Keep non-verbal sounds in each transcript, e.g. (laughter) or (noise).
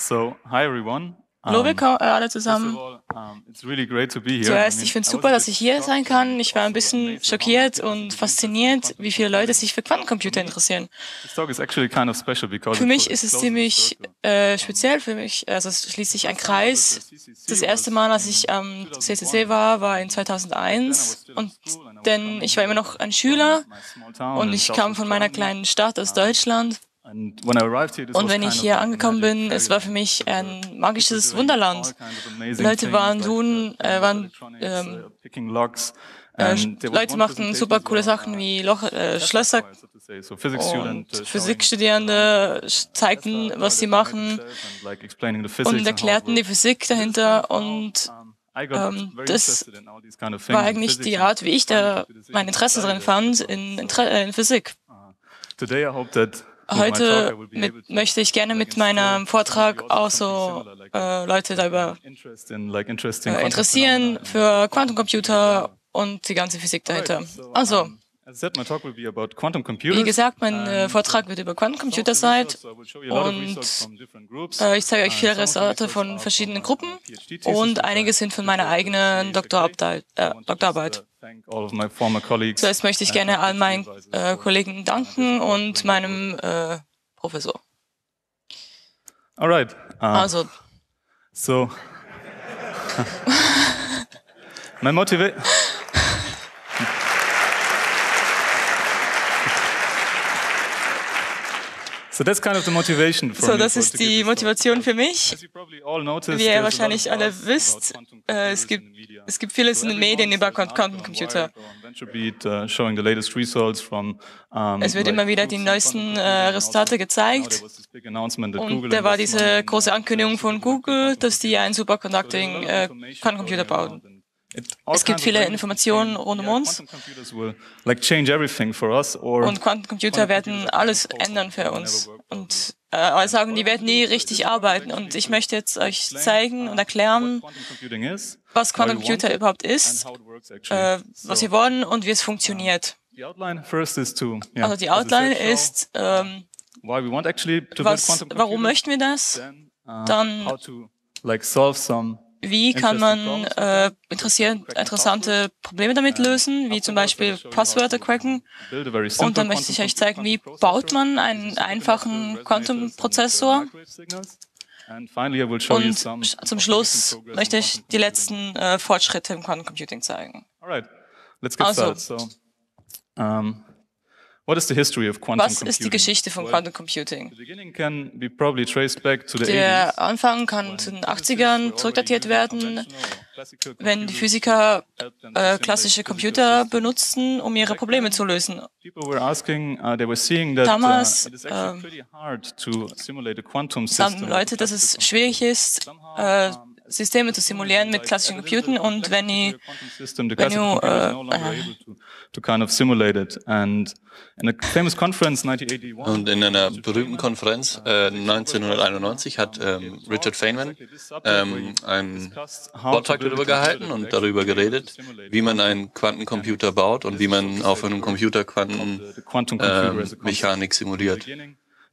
So, hi everyone. Hallo, willkommen äh, alle zusammen. Zuerst, ich finde es super, dass ich hier sein kann. Ich war ein bisschen schockiert und fasziniert, wie viele Leute sich für Quantencomputer interessieren. Für mich ist es ziemlich äh, speziell für mich. Also es schließt sich ein Kreis. Das erste Mal, als ich am CCC war, war in 2001. Und denn ich war immer noch ein Schüler und ich kam von meiner kleinen Stadt aus Deutschland. Und wenn ich hier angekommen bin, es war für mich ein magisches Wunderland. Leute waren tun, uh, äh, waren, ähm, uh. Äh, Leute machten super coole Sachen uh, wie Loch, äh, test Schlösser uh, und Physikstudierende zeigten, was sie machen und erklärten die. Physik dahinter und ähm, das war eigentlich die Art, wie ich da mein Interesse drin fand in, in, äh, in Physik. Today I hope that Heute mit, möchte ich gerne mit meinem Vortrag auch so äh, Leute darüber äh, interessieren für Quantencomputer und die ganze Physik dahinter. Also, as I said, my talk will be about quantum wie gesagt, mein äh, and, Vortrag uh, wird über Quantencomputer sein. results, I will show you a lot of und. Äh, ich zeige euch Uh, viele Resultate von verschiedenen uh, Gruppen und einige sind von meiner eigenen Doktorarbeit. I Äh, Doktorarbeit. uh, thank all of my former colleagues Zuerst möchte ich gerne all meinen äh, Kollegen danken und meinem äh, Professor. All right. Uh, Also, So, (laughs) my motivate. So that's kind of the motivation for so das ist die. Motivation für mich. Wie ihr wahrscheinlich alle wisst, äh, es gibt, es gibt vieles in den Medien über Quantencomputer. VentureBeat, uh, Es wird immer wieder die neuesten äh. Also, Resultate gezeigt. Und da war diese in, große uh, Ankündigung von Google, dass die einen Superconducting äh, Quantencomputer bauen. Es gibt viele Informationen rund um uns. Und Quantencomputer werden alles ändern für uns. Und äh, sagen, die werden nie richtig arbeiten. Und ich möchte jetzt euch zeigen und erklären, was Quantencomputer überhaupt ist, äh, was wir wollen und wie es funktioniert. Also die Outline ist, ähm, was, warum möchten wir das? uh, Dann- Wie kann man äh, interessante Probleme damit lösen, wie zum Beispiel Passwörter cracken? Und dann möchte ich quantum euch zeigen, wie baut man einen einfachen Quantum-Prozessor. Und zum Schluss möchte ich quantum die computing. letzten äh, Fortschritte im Quantencomputing zeigen. Alright, let's get Also. What is the history of quantum Was ist die computing? Geschichte von Quantum Computing? The beginning can be probably traced back to the 80s. Der Anfang kann zu den 80ern zurückdatiert werden, wenn die Physiker äh, klassische Computer benutzten, um ihre Probleme zu lösen. Uh, Damals, uh, quantum sagen system. Leute, dass es schwierig ist, äh, Systeme zu simulieren mit klassischen Computern und wenn the wenn you, computer is no longer able to, to kind of simulate it. And in a famous conference 1981, Und in einer berühmten Konferenz äh, 1991 hat ähm, Richard Feynman ähm, einen Vortrag darüber gehalten und darüber geredet, wie man einen Quantencomputer baut und wie man auf einem Computer Quantenmechanik ähm, Mechanik simuliert.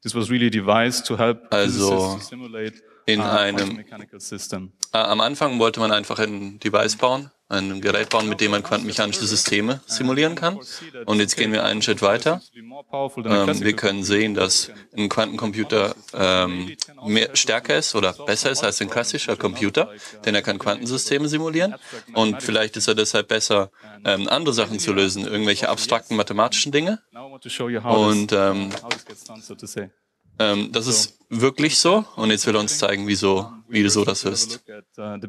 This was really a device to help Also, physicists to simulate in uh, einem- quantum mechanical system. Äh, Am Anfang wollte man einfach ein Device bauen, ein Gerät bauen, mit dem man quantenmechanische Systeme simulieren kann. Und jetzt gehen wir einen Schritt weiter. Ähm, wir können sehen, dass ein Quantencomputer ähm, mehr stärker ist oder besser ist als ein klassischer Computer, denn er kann Quantensysteme simulieren. Und vielleicht ist er deshalb besser, ähm, andere Sachen zu lösen, irgendwelche abstrakten mathematischen Dinge. Und ähm, das ist wirklich so. Und jetzt will er uns zeigen, wieso, wieso das ist. Ähm,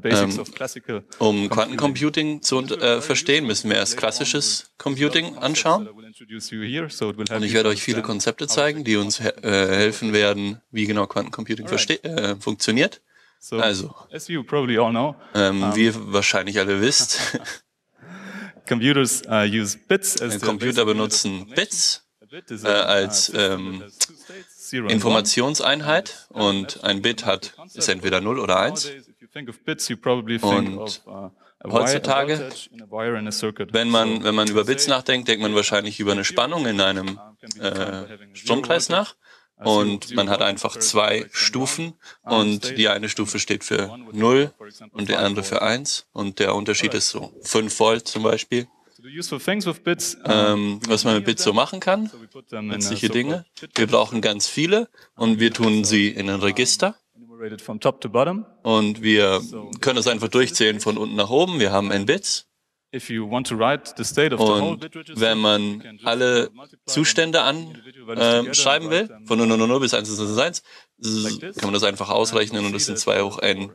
Um Quantencomputing zu äh, verstehen, müssen wir erst klassisches Computing anschauen. Und ich werde euch viele Konzepte zeigen, die uns he äh, helfen werden, wie genau Quantencomputing äh, funktioniert. Also, ähm, wie ihr wahrscheinlich alle wisst, (laughs) uh, Computer benutzen Bits äh, uh, als system ähm, Informationseinheit und ein Bit hat ist entweder 0 oder 1. Nowadays, if you think of bits, you probably think Und uh, heutzutage. Wenn man, wenn man über Bits nachdenkt, denkt man wahrscheinlich über eine Spannung in einem äh, Stromkreis nach. und man hat einfach zwei Stufen und die eine Stufe steht für 0 und die andere für 1 und der Unterschied ist so 5 Volt zum Beispiel. Ähm, was man mit Bits so machen kann, nützliche Dinge. Wir brauchen ganz viele und wir tun sie in ein Register. Und wir können das einfach durchzählen von unten nach oben. Wir haben n Bits. Und wenn man alle Zustände anschreiben äh, will, von 000 bis 101, kann man das einfach ausrechnen und das sind 2 hoch n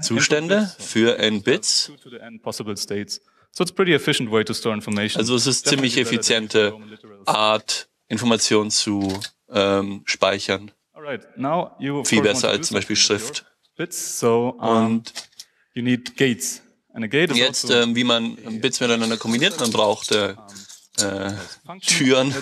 Zustände für n Bits. Also es ist ziemlich effiziente Art, Informationen zu ähm, speichern. Viel besser als zum Beispiel Schrift. Und Jetzt, also ähm, wie man Bits miteinander kombiniert, man braucht äh, äh, Türen.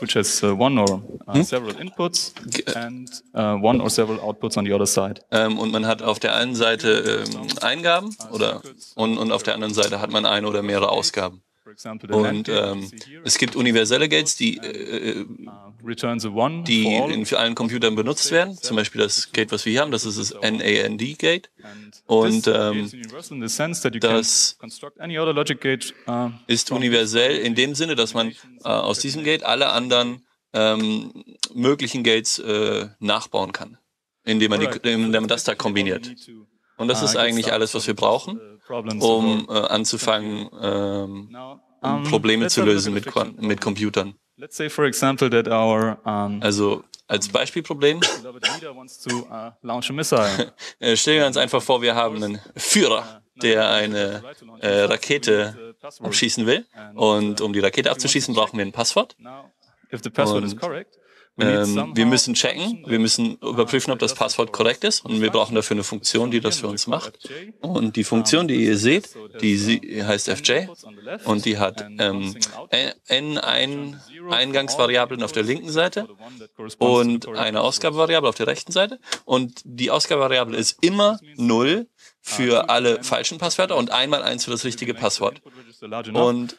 which has uh, one or uh, hm? several inputs and uh, one or several outputs on the other side. Ähm, und man hat auf der einen Seite ähm, Eingaben oder und, und auf der anderen Seite hat man eine oder mehrere Ausgaben. Und ähm, es gibt universelle Gates, die, äh, äh die in für allen Computern benutzt werden. Zum Beispiel das Gate, was wir hier haben, das ist das NAND-Gate. Und ähm, das uh, ist universell in dem Sinne, dass man äh, aus diesem Gate alle anderen ähm, möglichen Gates äh, nachbauen kann, indem man, die, indem man das da kombiniert. Und das uh, ist eigentlich alles, was wir brauchen, um äh, anzufangen, ähm, Probleme zu lösen mit, mit Computern. Also als Beispielproblem. Äh, stellen wir uns einfach vor, wir haben einen Führer, der eine äh, Rakete abschießen will. Und um die Rakete abzuschießen, brauchen wir ein Passwort. Und ähm, wir müssen checken, wir müssen überprüfen, ob das Passwort korrekt ist und wir brauchen dafür eine Funktion, die das für uns macht. Und die Funktion, die ihr seht, die heißt FJ und die hat ähm, n ein Eingangsvariablen auf der linken Seite und eine Ausgabevariable auf der rechten Seite. Und die Ausgabevariable ist immer 0 für alle falschen Passwörter und einmal eins für das richtige Passwort. Und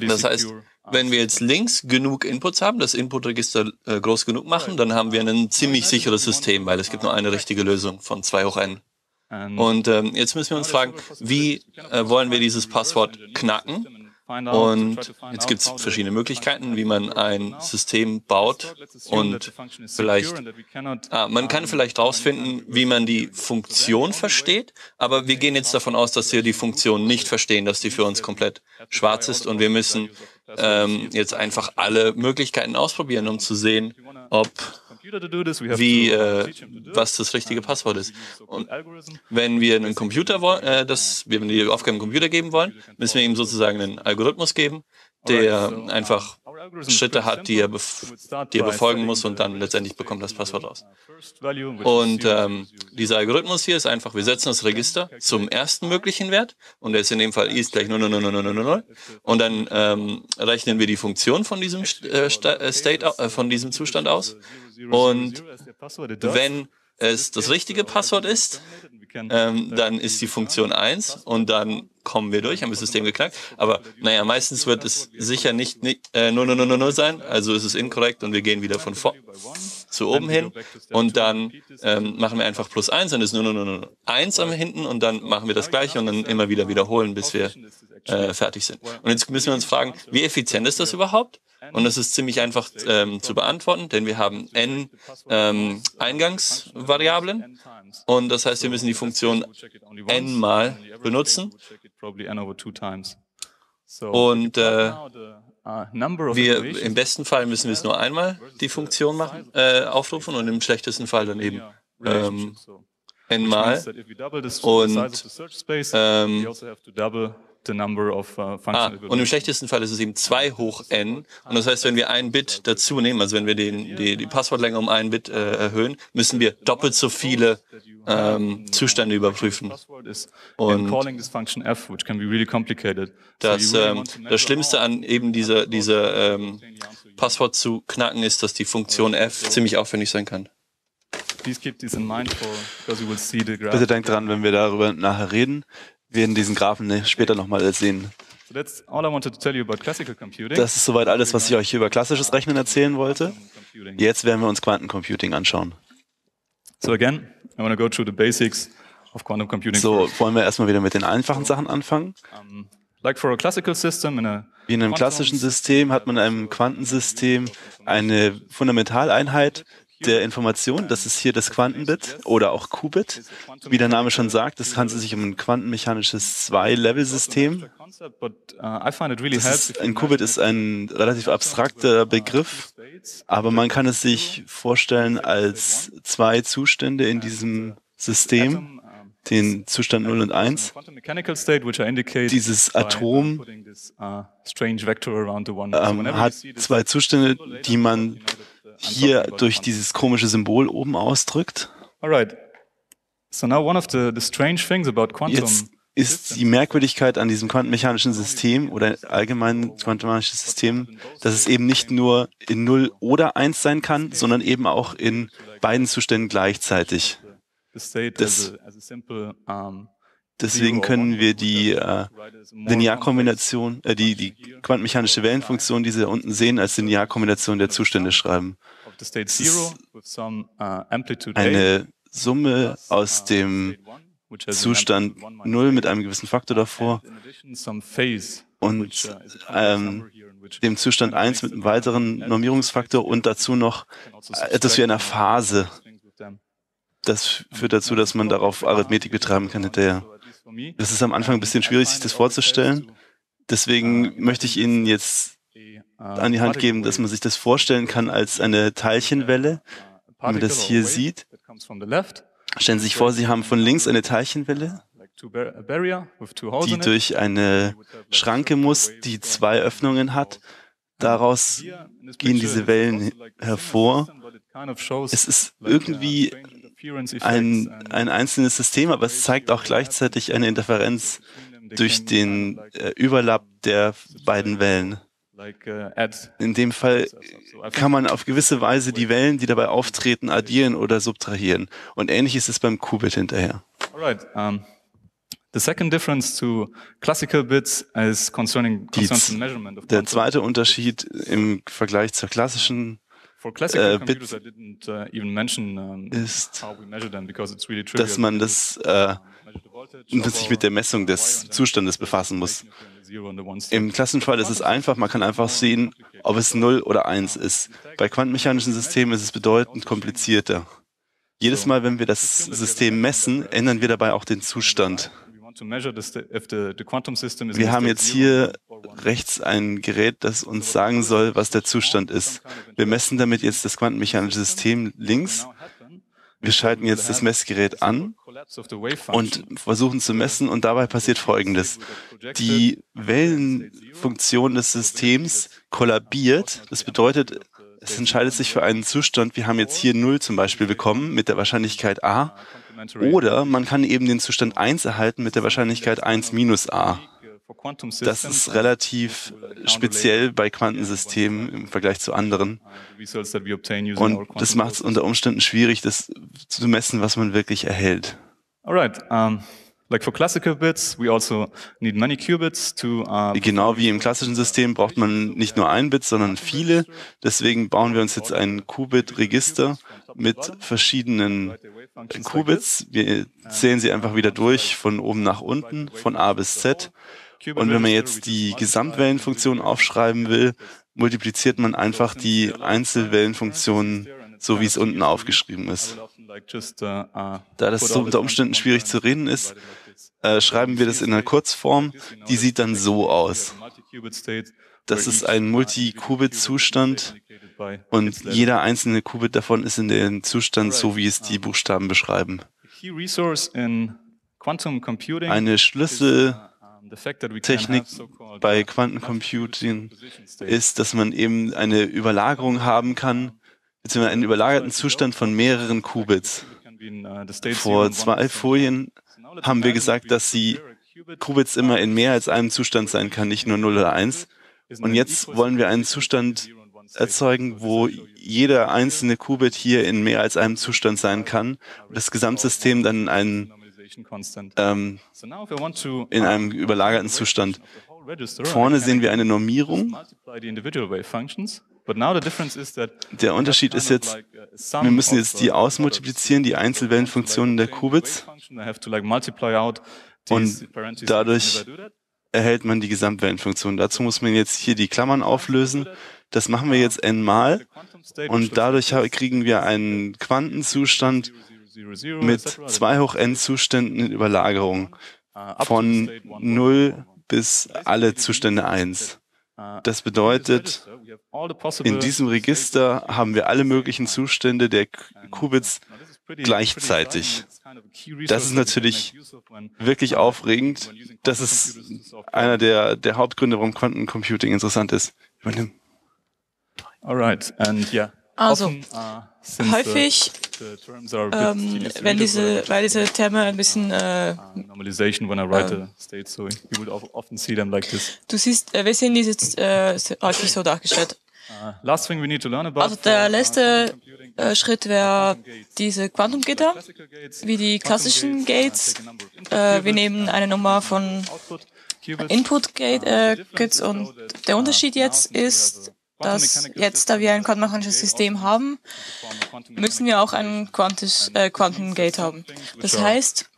das heißt, wenn wir jetzt links genug Inputs haben, das Inputregister äh, groß genug machen, dann haben wir ein ziemlich sicheres System, weil es gibt nur eine richtige Lösung von 2 hoch n. Und ähm, jetzt müssen wir uns fragen, wie äh, wollen wir dieses Passwort knacken? Und jetzt gibt es verschiedene Möglichkeiten, wie man ein System baut und vielleicht, ah, man kann vielleicht rausfinden, wie man die Funktion versteht, aber wir gehen jetzt davon aus, dass wir die Funktion nicht verstehen, dass die für uns komplett schwarz ist und wir müssen ähm, jetzt einfach alle Möglichkeiten ausprobieren, um zu sehen, ob wie, äh, was das richtige Passwort ist. Und wenn wir einen Computer äh, das, wir die Aufgabe im Computer geben wollen, müssen wir ihm sozusagen einen Algorithmus geben, der einfach Schritte hat, die er, die er befolgen muss und dann letztendlich bekommt das Passwort raus. Und ähm, dieser Algorithmus hier ist einfach, wir setzen das Register zum ersten möglichen Wert und der ist in dem Fall i ist gleich 0, 0, 0, 0, 0, 0, und dann ähm, rechnen wir die Funktion von diesem äh, State, äh, von diesem Zustand aus und wenn es das richtige Passwort ist, ähm, dann ist die Funktion 1 und dann kommen wir durch, haben das System geknackt. Aber naja, meistens wird es sicher nicht, nicht äh, 0, 0, 0, 0 sein, also ist es inkorrekt und wir gehen wieder von vor zu oben hin und dann ähm, machen wir einfach plus 1, dann ist 0, 0, 0, 0 1 am hinten und dann machen wir das gleiche und dann immer wieder wiederholen, bis wir äh, fertig sind. Und jetzt müssen wir uns fragen, wie effizient ist das überhaupt? Und das ist ziemlich einfach ähm, zu beantworten, denn wir haben n ähm, Eingangsvariablen und das heißt, wir müssen die Funktion n mal benutzen. Und äh, wir, im besten Fall müssen wir es nur einmal die Funktion machen, äh, aufrufen und im schlechtesten Fall dann eben ähm, n mal. Und ähm, Uh, ah, und im schlechtesten Fall ist es eben 2 hoch n. Und das heißt, wenn wir ein Bit dazu nehmen, also wenn wir den, die, die Passwortlänge um ein Bit äh, erhöhen, müssen wir doppelt so viele ähm, Zustände überprüfen. Und das, ähm, das Schlimmste an eben dieser, dieser ähm, Passwort zu knacken ist, dass die Funktion f ziemlich aufwendig sein kann. Bitte denkt dran, wenn wir darüber nachher reden, werden diesen Graphen ne, später nochmal sehen, Das ist soweit alles, was ich euch über klassisches Rechnen erzählen wollte. Jetzt werden wir uns Quantencomputing anschauen. So again, I want to go through the basics of quantum computing. So wollen wir erstmal wieder mit den einfachen Sachen anfangen. Like for a classical system in a Wie in einem klassischen System hat man in einem Quantensystem eine Fundamentaleinheit, der Information. Das ist hier das Quantenbit oder auch Qubit. Wie der Name schon sagt, es handelt sich um ein quantenmechanisches Zwei-Level-System. Ein Qubit ist ein relativ abstrakter Begriff, aber man kann es sich vorstellen als zwei Zustände in diesem System den Zustand 0 und 1. Dieses Atom ähm, hat zwei Zustände, die man hier durch dieses komische Symbol oben ausdrückt. Jetzt ist die Merkwürdigkeit an diesem quantenmechanischen System oder allgemein quantenmechanischen System, dass es eben nicht nur in 0 oder 1 sein kann, sondern eben auch in beiden Zuständen gleichzeitig. Das, deswegen können wir die äh, Linearkombination, äh, die, die quantenmechanische Wellenfunktion, die Sie da unten sehen, als Linearkombination der Zustände schreiben. Das ist eine Summe aus dem Zustand 0 mit einem gewissen Faktor davor und ähm, dem Zustand 1 mit einem weiteren Normierungsfaktor und dazu noch etwas wie einer Phase. Das führt dazu, dass man darauf Arithmetik betreiben kann hinterher. Das ist am Anfang ein bisschen schwierig, sich das vorzustellen. Deswegen möchte ich Ihnen jetzt an die Hand geben, dass man sich das vorstellen kann als eine Teilchenwelle. Wenn man das hier sieht, stellen Sie sich vor, Sie haben von links eine Teilchenwelle, die durch eine Schranke muss, die zwei Öffnungen hat. Daraus gehen diese Wellen hervor. Es ist irgendwie ein, ein einzelnes System, aber es zeigt auch gleichzeitig eine Interferenz durch den äh, Überlapp der beiden Wellen. In dem Fall kann man auf gewisse Weise die Wellen, die dabei auftreten, addieren oder subtrahieren. Und ähnlich ist es beim Qubit hinterher. Alright. Um, the second difference to classical bits is concerning, concerns the measurement of Der zweite Unterschied im Vergleich zur klassischen äh, Bits ist, dass man das äh, sich mit der Messung des Zustandes befassen muss. Im Klassenfall ist es einfach, man kann einfach sehen, ob es 0 oder 1 ist. Bei quantenmechanischen Systemen ist es bedeutend komplizierter. Jedes Mal, wenn wir das System messen, ändern wir dabei auch den Zustand. Wir haben jetzt hier rechts ein Gerät, das uns sagen soll, was der Zustand ist. Wir messen damit jetzt das quantenmechanische System links. Wir schalten jetzt das Messgerät an und versuchen zu messen und dabei passiert Folgendes. Die Wellenfunktion des Systems kollabiert. Das bedeutet, es entscheidet sich für einen Zustand. Wir haben jetzt hier 0 zum Beispiel bekommen mit der Wahrscheinlichkeit a. Oder man kann eben den Zustand 1 erhalten mit der Wahrscheinlichkeit 1 minus a. Das ist relativ speziell bei Quantensystemen im Vergleich zu anderen. Und das macht es unter Umständen schwierig, das zu messen, was man wirklich erhält. Alright. Um, like for classical bits, we also need many qubits to. Uh, genau wie im klassischen System braucht man nicht nur ein Bit, sondern viele. Deswegen bauen wir uns jetzt ein Qubit-Register mit verschiedenen Qubits. Wir zählen sie einfach wieder durch von oben nach unten, von A bis Z. Und wenn man jetzt die Gesamtwellenfunktion aufschreiben will, multipliziert man einfach die Einzelwellenfunktionen so wie es unten aufgeschrieben ist. Da das so unter Umständen schwierig zu reden ist, äh, schreiben wir das in einer Kurzform. Die sieht dann so aus. Das ist ein Multi-Qubit-Zustand und jeder einzelne Qubit davon ist in dem Zustand so, wie es die Buchstaben beschreiben. Eine Schlüsseltechnik bei Quantencomputing ist, dass man eben eine Überlagerung haben kann beziehungsweise einen überlagerten Zustand von mehreren Qubits. Vor zwei Folien haben wir gesagt, dass sie Qubits immer in mehr als einem Zustand sein kann, nicht nur 0 oder 1. Und jetzt wollen wir einen Zustand erzeugen, wo jeder einzelne Qubit hier in mehr als einem Zustand sein kann und das Gesamtsystem dann einen, ähm, in einem überlagerten Zustand. Vorne sehen wir eine Normierung. Der Unterschied ist jetzt, uh, wir müssen jetzt die ausmultiplizieren, die Einzelwellenfunktionen der Qubits. Und dadurch erhält man die Gesamtwellenfunktion. Dazu muss man jetzt hier die Klammern auflösen. Das machen wir jetzt n-mal und dadurch kriegen wir einen Quantenzustand mit 2 hoch n Zuständen in Überlagerung von 0 bis alle Zustände 1. Das bedeutet, in diesem Register haben wir alle möglichen Zustände der Qubits gleichzeitig. Das ist natürlich wirklich aufregend. Das ist einer der, der Hauptgründe, warum Quantencomputing interessant ist. Übernimm. Alright, and yeah. Also, uh, häufig, ähm, wenn diese, weil diese Terme ein bisschen äh, normalization when I write uh, a state, so you would often see them like this. Du siehst, äh, wir sehen diese äh, häufig so dargestellt. Uh, last thing we need to learn about also der uh, letzte äh, Schritt wäre diese Quantumgitter, wie die klassischen Gates. Äh, wir nehmen eine Nummer von Input Gate, äh, Gates und der Unterschied jetzt ist, dass jetzt, da wir ein quantenmechanisches System haben, müssen wir auch ein Quantisch, äh, Quantengate haben. Das heißt,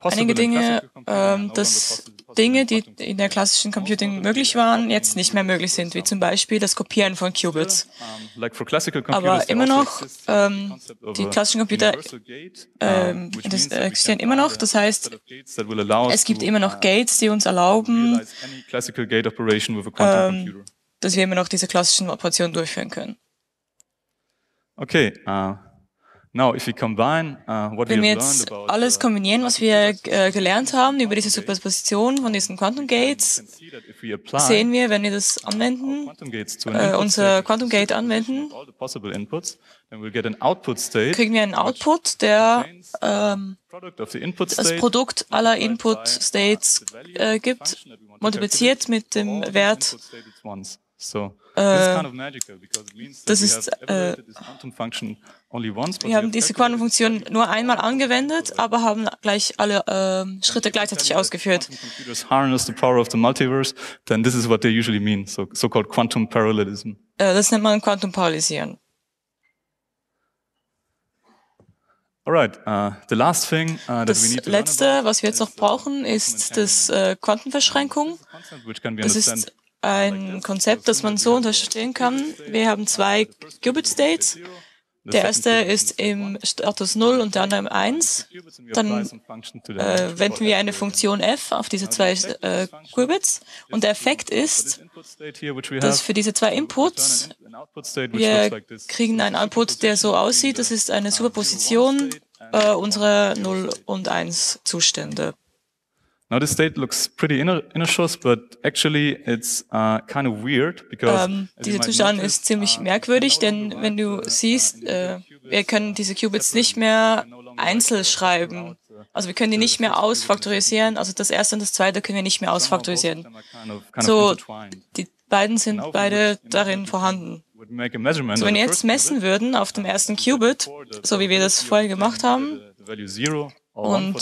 einige Dinge, äh, dass Dinge, die in der klassischen Computing möglich waren, jetzt nicht mehr möglich sind, wie zum Beispiel das Kopieren von Qubits. Aber immer noch, ähm, die klassischen Computer ähm, das existieren immer noch. Das heißt, es gibt immer noch Gates, die uns erlauben, ähm, dass wir immer noch diese klassischen Operationen durchführen können. Okay, uh, now if we combine uh, what Wenn wir jetzt alles uh, kombinieren, was wir äh, gelernt haben über diese Superposition von diesen Quantum Gates, sehen wir, wenn wir das anwenden, äh, unser Quantum Gate anwenden, kriegen wir einen Output, der ähm, das Produkt aller Input States äh, gibt, multipliziert mit dem Wert äh, das ist, äh, wir haben diese Quantenfunktion nur einmal angewendet, aber haben gleich alle äh, Schritte gleichzeitig ausgeführt. then this is what they usually mean, so, so-called quantum parallelism. Äh, das nennt man Quantumparallelisieren. Alright, uh, the last thing, uh, das letzte, was wir jetzt noch brauchen, ist das äh, Quantenverschränkung. Das ist ein Konzept, das man so unterstellen kann. Wir haben zwei Qubit States. Der erste ist im Status 0 und der andere im 1. Dann äh, wenden wir eine Funktion f auf diese zwei äh, Qubits. Und der Effekt ist, dass für diese zwei Inputs wir kriegen einen Output, der so aussieht. Das ist eine Superposition äh, unserer 0 und 1 Zustände. Now this state looks pretty innocuous, but actually it's uh, kind of weird because um, dieser Zustand ist ziemlich uh, merkwürdig, denn wenn du siehst, äh, wir können diese Qubits nicht mehr einzeln schreiben. Also wir können die nicht mehr ausfaktorisieren. Also das erste und das zweite können wir nicht mehr ausfaktorisieren. So, die beiden sind beide darin vorhanden. So, wenn wir jetzt messen würden auf dem ersten Qubit, so wie wir das vorher gemacht haben, und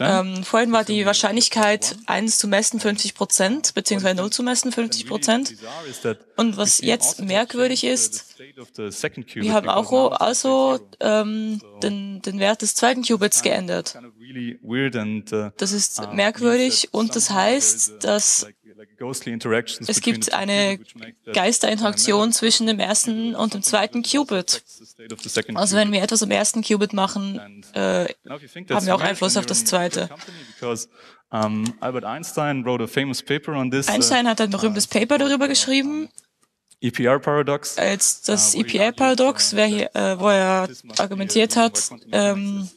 ähm, vorhin war die Wahrscheinlichkeit, 1 zu messen 50 Prozent, beziehungsweise 0 zu messen 50 Prozent. Und was jetzt merkwürdig ist, wir haben auch also ähm, den, den Wert des zweiten Qubits geändert. Uh, das ist uh, merkwürdig und das heißt, dass es gibt eine Geisterinteraktion zwischen dem ersten und dem zweiten Qubit. Also wenn wir etwas am ersten Qubit machen, äh, haben wir auch Einfluss auf das zweite. Einstein hat ein berühmtes uh, Paper darüber geschrieben. EPR Paradox. Als das uh, EPR Paradox, äh, wo er argumentiert hat, ähm,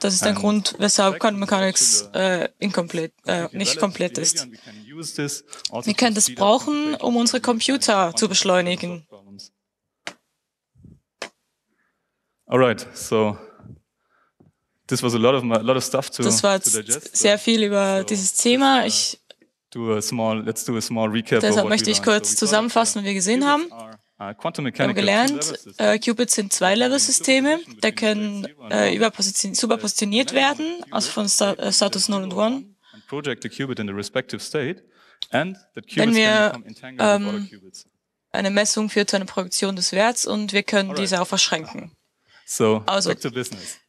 das ist der Grund, weshalb Quantum Mechanics äh, incomplete, äh, nicht komplett ist. Wir können das brauchen, um unsere Computer zu beschleunigen. Alright, so this was a lot of a lot of stuff to. Das war jetzt sehr viel über dieses Thema. Uh, ich do a small, let's do a small recap deshalb möchte ich kurz zusammenfassen, was wir gesehen haben. Uh, wir haben gelernt, äh, Qubits sind Zwei-Level-Systeme, die können äh, superpositioniert werden, also von Sta äh, Status 0 und 1. wenn wir ähm, eine Messung führt zu einer Projektion des Werts und wir können diese auch verschränken. Also,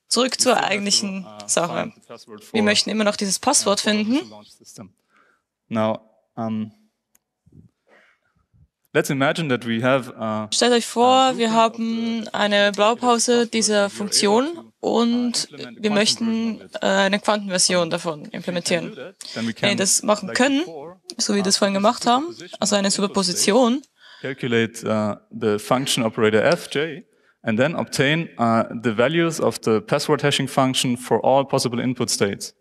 zurück zur eigentlichen uh, Sache. Wir möchten immer noch dieses Passwort finden. Now, um, let's imagine that we have, uh, Stellt euch vor, wir haben eine Blaupause dieser Funktion und wir möchten äh, eine Quantenversion davon implementieren. Wenn wir das machen können, so wie wir das vorhin gemacht haben, also eine Superposition, calculate uh, the function operator fj and then obtain uh, the values of the password hashing function for all possible input states.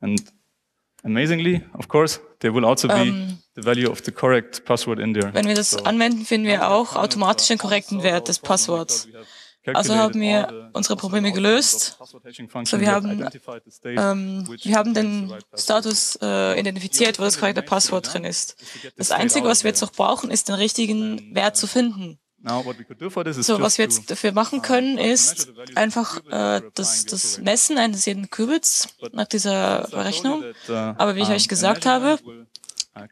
And amazingly, of course, there will also be um, ähm, the value of the correct password in there. Wenn wir das so, anwenden, finden wir auch automatisch den korrekten Wert des Passworts. Also haben wir unsere Probleme gelöst. So, wir haben, ähm, wir haben den Status äh, identifiziert, wo das korrekte Passwort drin ist. Das Einzige, was wir jetzt noch brauchen, ist den richtigen Wert zu finden. So, was wir jetzt dafür machen können, ist einfach äh, das, das Messen eines jeden Qubits nach dieser Berechnung. Uh, Aber wie ich euch gesagt habe,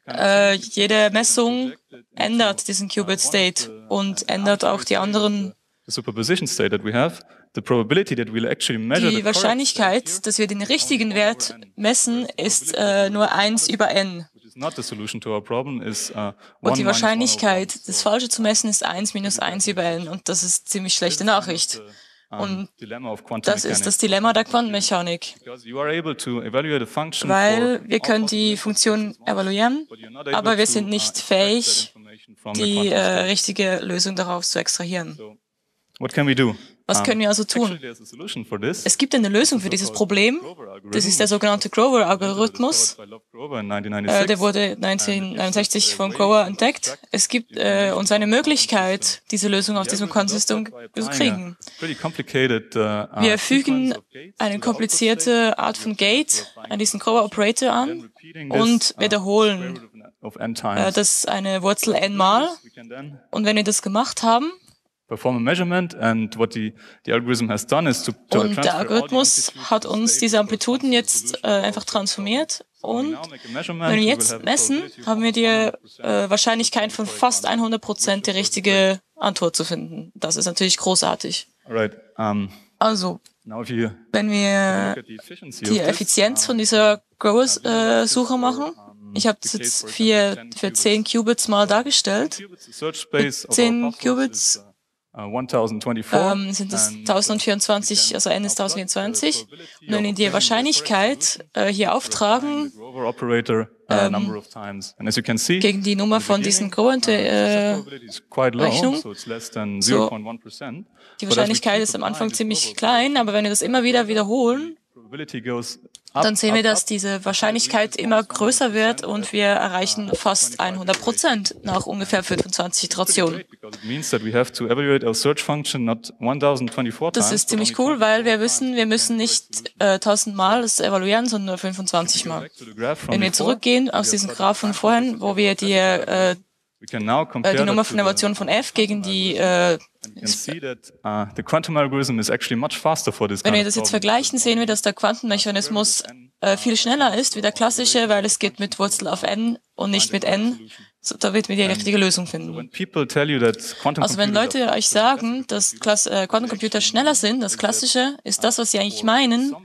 äh, jede Messung ändert diesen Qubit State und ändert auch die anderen the superposition state that we have, the probability that we'll actually measure Die Wahrscheinlichkeit, dass wir den richtigen Wert messen, ist äh, nur 1 über n. Uh, und die Wahrscheinlichkeit, das Falsche zu messen, ist 1 minus 1 über n. Und das ist ziemlich schlechte Nachricht. Und das ist das Dilemma der Quantenmechanik. Weil wir können die Funktion evaluieren, aber wir sind nicht fähig, die äh, richtige Lösung darauf zu extrahieren. What can we do? Was können wir also tun? Es gibt eine Lösung für dieses Problem. Das ist der sogenannte Grover-Algorithmus. Äh, der wurde 1969 von Grover entdeckt. Es gibt äh, uns eine Möglichkeit, diese Lösung aus diesem Quantensystem zu kriegen. Uh, wir fügen eine komplizierte Art von Gate an diesen Grover-Operator an und uh, wiederholen äh, das eine Wurzel n mal. Und wenn wir das gemacht haben, perform a measurement and what the, the algorithm has done is to, to Und der Algorithmus hat uns diese Amplituden jetzt äh, einfach transformiert und wenn wir jetzt messen, haben wir die äh, Wahrscheinlichkeit von fast 100 Prozent die richtige Antwort zu finden. Das ist natürlich großartig. Also, wenn wir die Effizienz von dieser Grower-Suche machen, ich habe das jetzt für, für 10 Qubits mal dargestellt. Mit 10 Qubits 1024, uh, ähm, sind es 1024, also n ist 1024. Und wenn wir die Wahrscheinlichkeit äh, hier auftragen, uh, ähm, gegen die Nummer von diesen Grower-Rechnung, uh, äh, so, die Wahrscheinlichkeit ist am Anfang ziemlich klein, aber wenn wir das immer wieder wiederholen, dann sehen wir, dass diese Wahrscheinlichkeit immer größer wird und wir erreichen fast 100 Prozent nach ungefähr 25 Iterationen. Das ist ziemlich cool, weil wir wissen, wir müssen nicht äh, 1000 Mal das evaluieren, sondern nur 25 Mal. Wenn wir zurückgehen aus diesem Graph von vorhin, wo wir die äh, die Nummer von der Version von f gegen die äh, uh, Wenn wir das jetzt vergleichen, sehen wir, dass der Quantenmechanismus äh, viel schneller ist wie der klassische, weil es geht mit Wurzel auf n und nicht mit n. So, da wird wir die richtige Lösung finden. Also wenn Leute euch sagen, dass Klass äh, Quantencomputer schneller sind, das klassische, ist das, was sie eigentlich meinen,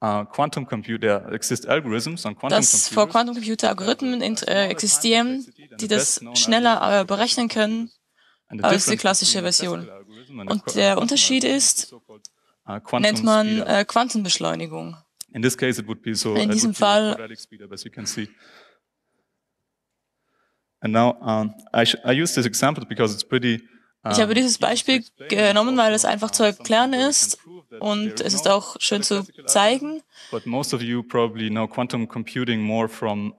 Uh, quantum computer exist algorithms on quantum dass vor Quantencomputer Algorithmen äh, existieren, die das schneller äh, berechnen können als die klassische Version. Und der Unterschied ist, uh, nennt man äh, Quantenbeschleunigung. In diesem Fall now um, I, I pretty ich habe dieses Beispiel genommen, weil es einfach zu erklären ist und es ist auch schön zu zeigen.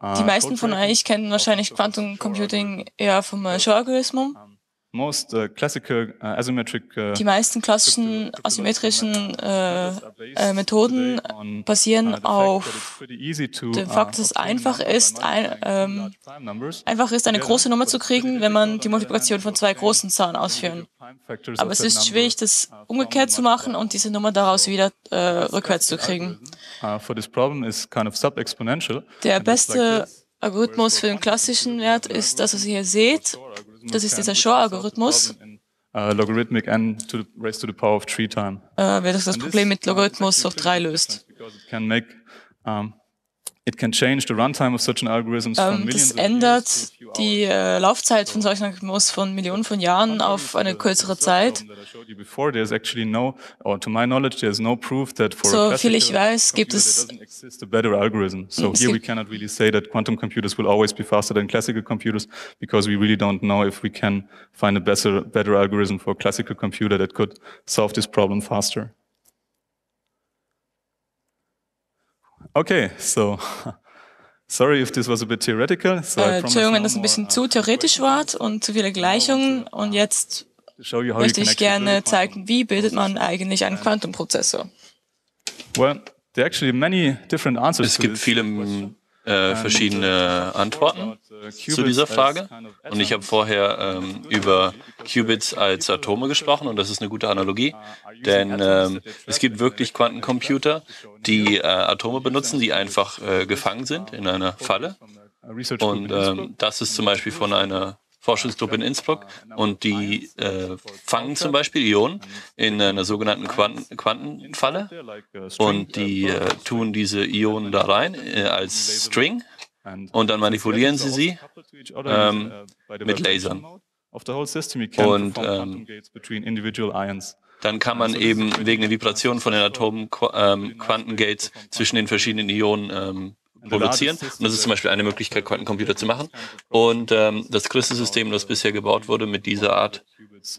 Uh, Die meisten von euch kennen wahrscheinlich Quantum Computing eher vom Shor-Algorithmus. Uh, uh, die meisten klassischen asymmetrischen äh, äh, Methoden basieren auf dem Fakt, dass es einfach ist, ein, ähm, einfach ist, eine große Nummer zu kriegen, wenn man die Multiplikation von zwei großen Zahlen ausführen. Aber es ist schwierig, das umgekehrt zu machen und diese Nummer daraus wieder äh, rückwärts zu kriegen. Der beste Algorithmus für den klassischen Wert ist das, was ihr hier seht. Das ist dieser Shor-Algorithmus. Uh, logarithmic n to the raised to the power of 3 time. Uh, wer das, das Problem mit Logarithmus hoch 3 löst. It can change the runtime of such an algorithm um, das ändert die äh, Laufzeit von solchen Algorithmus von Millionen von Jahren auf eine kürzere Zeit. So viel ich weiß, gibt es So here we cannot really say that quantum computers will always be faster than classical computers because we really don't know if we can find a better, better algorithm for a classical computer that could solve this problem faster. Okay, so sorry if this was a bit theoretical. So äh, Entschuldigung, wenn das ein bisschen zu theoretisch war und zu viele Gleichungen. Und jetzt möchte ich gerne zeigen, wie bildet man eigentlich einen Quantumprozessor. Well, there are actually many different answers es gibt viele äh, verschiedene Antworten zu dieser Frage. Und ich habe vorher ähm, über Qubits als Atome gesprochen und das ist eine gute Analogie, denn ähm, es gibt wirklich Quantencomputer, die äh, Atome benutzen, die einfach äh, gefangen sind in einer Falle. Und ähm, das ist zum Beispiel von einer Forschungsgruppe in Innsbruck und die äh, fangen zum Beispiel Ionen in einer sogenannten Quanten Quantenfalle und die äh, tun diese Ionen da rein äh, als String und dann manipulieren sie sie ähm, mit Lasern. Und ähm, dann kann man eben wegen der Vibration von den Atomen ähm, Quantengates zwischen den verschiedenen Ionen produzieren. Und das ist zum Beispiel eine Möglichkeit, Quantencomputer zu machen. Und ähm, das größte System, das bisher gebaut wurde mit dieser Art,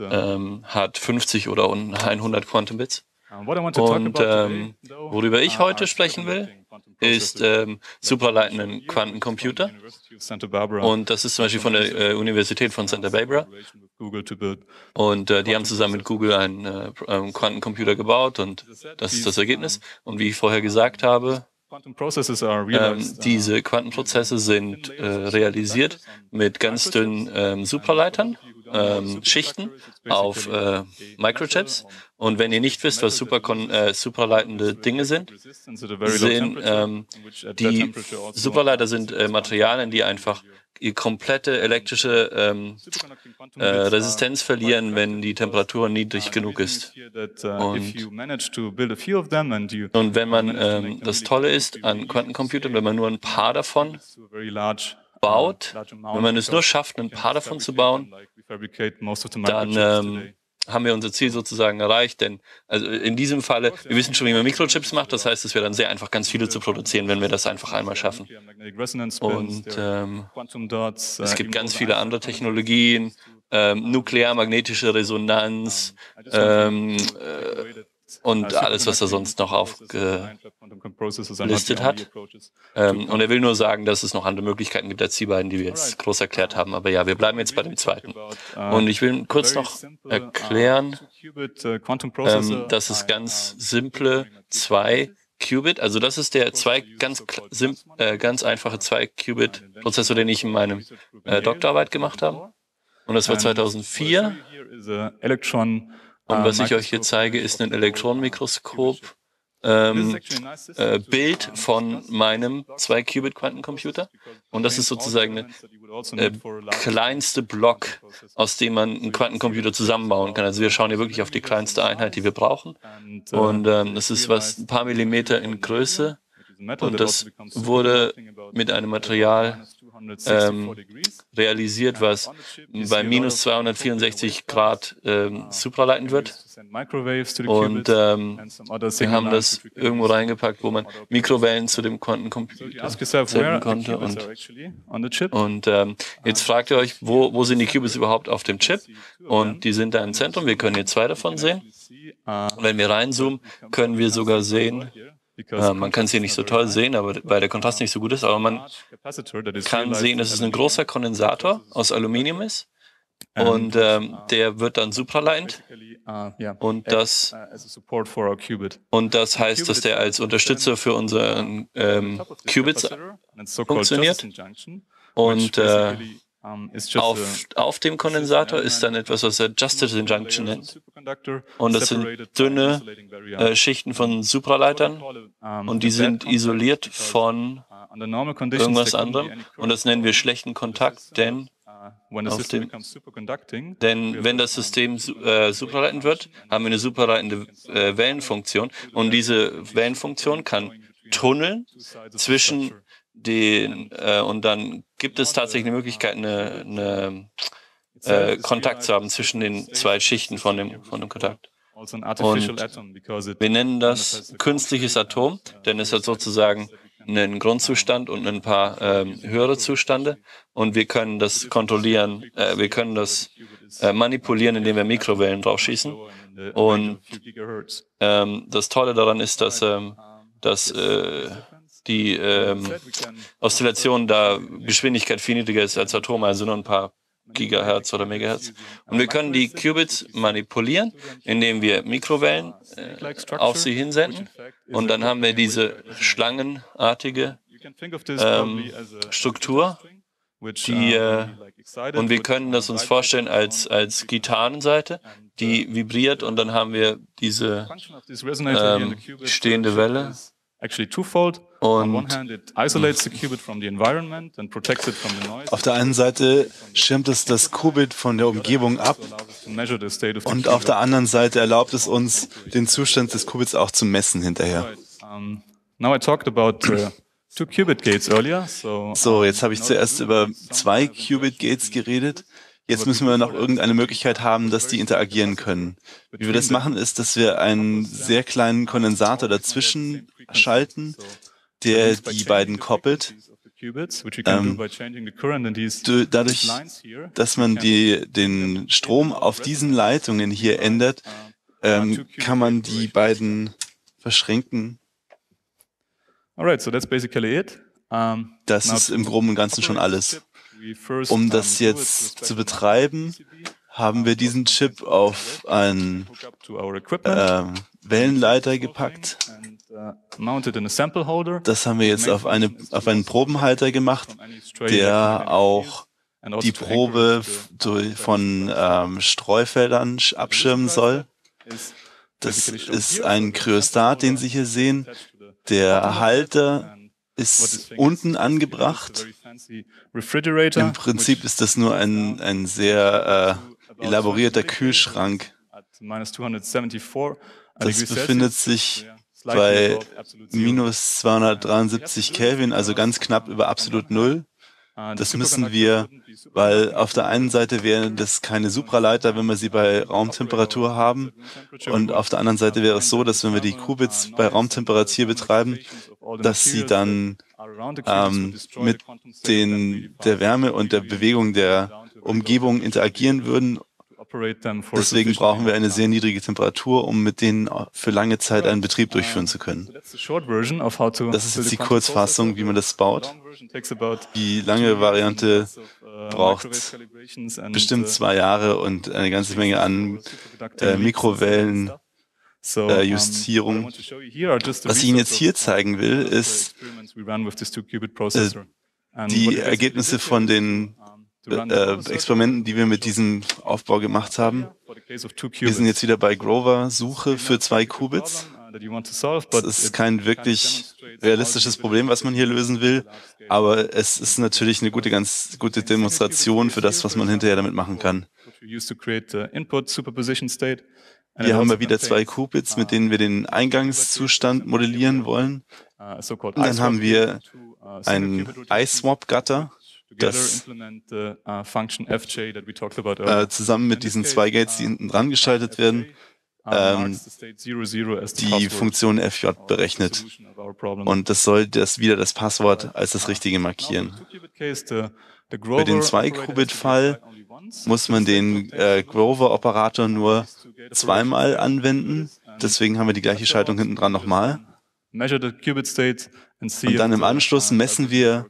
ähm, hat 50 oder 100 Quantum Bits. Und ähm, worüber ich heute sprechen will, ist ähm, supraleitenden Quantencomputer. Und das ist zum Beispiel von der äh, Universität von Santa Barbara. Und äh, die haben zusammen mit Google einen äh, Quantencomputer gebaut und das ist das Ergebnis. Und wie ich vorher gesagt habe, ähm, diese Quantenprozesse sind äh, realisiert mit ganz dünnen ähm, Supraleitern, ähm, Schichten auf äh, Microchips. Und wenn ihr nicht wisst, was superkon äh, supraleitende Dinge sind, sind ähm, die Superleiter sind äh, Materialien, die einfach die komplette elektrische ähm, äh, Resistenz verlieren, wenn die Temperatur niedrig genug ist. Und, und wenn man, ähm, das Tolle ist an Quantencomputern, wenn man nur ein paar davon baut, wenn man es nur schafft, ein paar davon zu bauen, dann ähm, haben wir unser Ziel sozusagen erreicht, denn also in diesem Falle, wir wissen schon, wie man Mikrochips macht, das heißt, es wäre dann sehr einfach, ganz viele zu produzieren, wenn wir das einfach einmal schaffen. Und ähm, es gibt ganz viele andere Technologien, ähm, nuklearmagnetische Resonanz, ähm, äh, und alles, was er sonst noch aufgelistet hat. Ähm, und er will nur sagen, dass es noch andere Möglichkeiten gibt als die beiden, die wir jetzt groß erklärt haben. Aber ja, wir bleiben jetzt bei dem zweiten. Und ich will kurz noch erklären, ähm, dass es ganz simple zwei Qubit, also das ist der zwei ganz äh, ganz einfache zwei Qubit Prozessor, den ich in meinem äh, Doktorarbeit gemacht habe. Und das war 2004. Und was ich euch hier zeige, ist ein Elektronenmikroskop. Ähm, äh, Bild von meinem 2-Qubit-Quantencomputer. Und das ist sozusagen der äh, kleinste Block, aus dem man einen Quantencomputer zusammenbauen kann. Also wir schauen hier wirklich auf die kleinste Einheit, die wir brauchen. Und ähm, das ist was ein paar Millimeter in Größe. Und das wurde mit einem Material ähm, realisiert, was bei minus 264 Grad ähm, supraleitend wird. Und ähm, wir haben das irgendwo reingepackt, wo man Mikrowellen zu dem Quantencomputer senden konnte. Und, und ähm, jetzt fragt ihr euch, wo, wo sind die Qubits überhaupt auf dem Chip? Und die sind da im Zentrum. Wir können hier zwei davon sehen. Wenn wir reinzoomen, können wir sogar sehen, äh, man kann es hier nicht so toll sehen, aber weil der Kontrast nicht so gut ist, aber man kann sehen, dass es ein großer Kondensator aus Aluminium ist, Und ähm, der wird dann supraleitend. Und das, und das heißt, dass der als Unterstützer für unseren ähm, Qubits funktioniert. Und äh, auf, auf dem Kondensator ist dann etwas, was er Justice Injunction nennt. Und das sind dünne äh, Schichten von Supraleitern und die sind isoliert von irgendwas anderem. Und das nennen wir schlechten Kontakt, denn dem, denn wenn das System äh, supraleitend wird, haben wir eine supraleitende äh, Wellenfunktion und diese Wellenfunktion kann tunneln zwischen den äh, und dann gibt es tatsächlich eine Möglichkeit, eine, eine äh, Kontakt zu haben zwischen den zwei Schichten von dem, von dem Kontakt. Also und wir nennen das künstliches Atom, denn es hat sozusagen einen Grundzustand und ein paar ähm, höhere Zustände und wir können das kontrollieren, äh, wir können das äh, manipulieren, indem wir Mikrowellen draufschießen. Und ähm, das Tolle daran ist, dass, ähm, dass äh, die ähm, Oszillation da Geschwindigkeit viel niedriger ist als Atome, also nur ein paar Gigahertz oder Megahertz. Und wir können die Qubits manipulieren, indem wir Mikrowellen äh, auf sie hinsenden. Und dann haben wir diese schlangenartige ähm, Struktur, die, äh, und wir können das uns vorstellen als, als Gitarrenseite, die vibriert und dann haben wir diese ähm, stehende Welle actually twofold. Und auf der einen Seite schirmt es das Qubit von der Umgebung ab und auf der anderen Seite erlaubt es uns, den Zustand des Qubits auch zu messen hinterher. So, jetzt habe ich zuerst über zwei Qubit-Gates geredet. Jetzt müssen wir noch irgendeine Möglichkeit haben, dass die interagieren können. Wie wir das machen, ist, dass wir einen sehr kleinen Kondensator dazwischen schalten, der die beiden koppelt. Ähm, dadurch, dass man die, den Strom auf diesen Leitungen hier ändert, ähm, kann man die beiden verschränken. Das ist im Groben und Ganzen schon alles. Um das jetzt zu betreiben, haben wir diesen Chip auf einen äh, Wellenleiter gepackt. Das haben wir jetzt auf, eine, auf einen Probenhalter gemacht, der auch die Probe von ähm, Streufeldern abschirmen soll. Das ist ein Kryostat, den Sie hier sehen. Der Halter ist unten angebracht. Im Prinzip ist das nur ein, ein sehr äh, elaborierter Kühlschrank. Das befindet sich bei minus 273 Kelvin, also ganz knapp über absolut Null. Das müssen wir, weil auf der einen Seite wären das keine Supraleiter, wenn wir sie bei Raumtemperatur haben. Und auf der anderen Seite wäre es so, dass wenn wir die Qubits bei Raumtemperatur betreiben, dass sie dann ähm, mit den, der Wärme und der Bewegung der Umgebung interagieren würden Deswegen brauchen wir eine sehr niedrige Temperatur, um mit denen für lange Zeit einen Betrieb durchführen zu können. Das ist jetzt die Kurzfassung, wie man das baut. Die lange Variante braucht bestimmt zwei Jahre und eine ganze Menge an äh, Mikrowellen. Äh, Justierung. Was ich Ihnen jetzt hier zeigen will, ist äh, die Ergebnisse von den äh, Experimenten, die wir mit diesem Aufbau gemacht haben. Wir sind jetzt wieder bei Grover-Suche für zwei Qubits. Das ist kein wirklich realistisches Problem, was man hier lösen will, aber es ist natürlich eine gute, ganz gute Demonstration für das, was man hinterher damit machen kann. Hier haben wir wieder zwei Qubits, mit denen wir den Eingangszustand modellieren wollen. Und dann haben wir einen iSwap-Gutter das uh, äh, zusammen mit diesen zwei Gates, die hinten dran geschaltet werden, ähm, die Funktion FJ berechnet. Und das soll das wieder das Passwort als das Richtige markieren. Für den 2-Qubit-Fall muss man den äh, Grover-Operator nur zweimal anwenden. Deswegen haben wir die gleiche Schaltung hinten dran nochmal. Und dann im Anschluss messen wir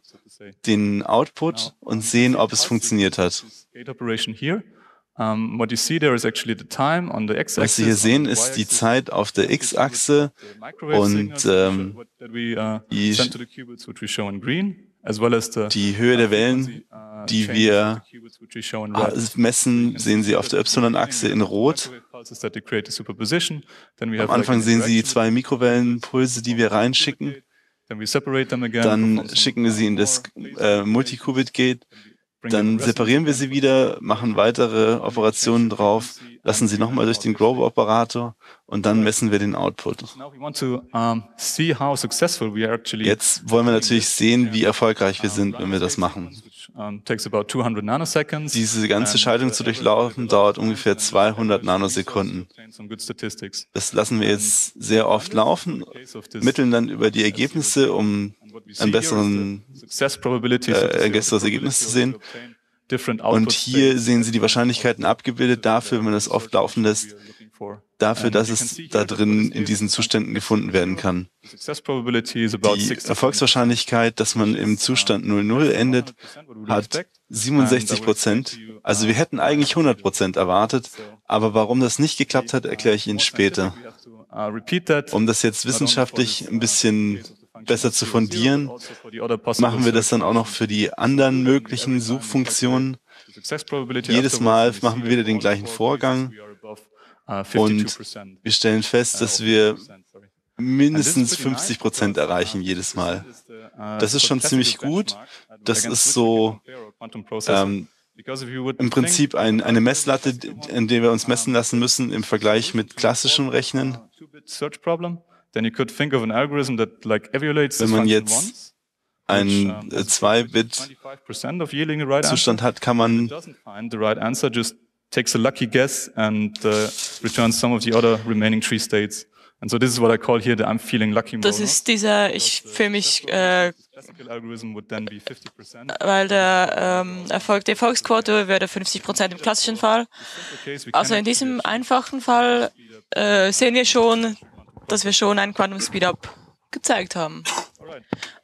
den Output und sehen, ob es funktioniert hat. Was Sie hier sehen, ist die Zeit auf der X-Achse und ähm, die, die Höhe der Wellen, die wir messen, sehen Sie auf der Y-Achse in Rot. Am Anfang sehen Sie zwei Mikrowellenpulse, die wir reinschicken. Dann schicken wir sie in das äh, Multicubit-Gate dann separieren wir sie wieder, machen weitere Operationen drauf, lassen sie nochmal durch den Grover-Operator und dann messen wir den Output. Jetzt wollen wir natürlich sehen, wie erfolgreich wir sind, wenn wir das machen. Diese ganze Schaltung zu durchlaufen dauert ungefähr 200 Nanosekunden. Das lassen wir jetzt sehr oft laufen, mitteln dann über die Ergebnisse, um ein, besseren, äh, ein besseres Ergebnis zu sehen. Und hier sehen Sie die Wahrscheinlichkeiten abgebildet dafür, wenn man das oft laufen lässt, dafür, dass es da drin in diesen Zuständen gefunden werden kann. Die Erfolgswahrscheinlichkeit, dass man im Zustand 00 endet, hat 67 Prozent. Also wir hätten eigentlich 100 Prozent erwartet, aber warum das nicht geklappt hat, erkläre ich Ihnen später. Um das jetzt wissenschaftlich ein bisschen besser zu fundieren, machen wir das dann auch noch für die anderen möglichen Suchfunktionen. Jedes Mal machen wir wieder den gleichen Vorgang und wir stellen fest, dass wir mindestens 50 Prozent erreichen jedes Mal. Das ist schon ziemlich gut. Das ist so ähm, im Prinzip ein, eine Messlatte, in der wir uns messen lassen müssen im Vergleich mit klassischem Rechnen. Then you could think of an algorithm that like evaluates Wenn man jetzt einen 2-Bit-Zustand hat, kann man takes a lucky guess and uh, returns some of the other remaining three states. And so this is what I call here the I'm feeling lucky mode. Das ist dieser, ich fühle mich, äh, weil der ähm, Erfolg, die Erfolgsquote wäre 50 Prozent im klassischen Fall. Also in diesem einfachen Fall äh, sehen wir schon, dass wir schon einen Quantum Speedup gezeigt haben.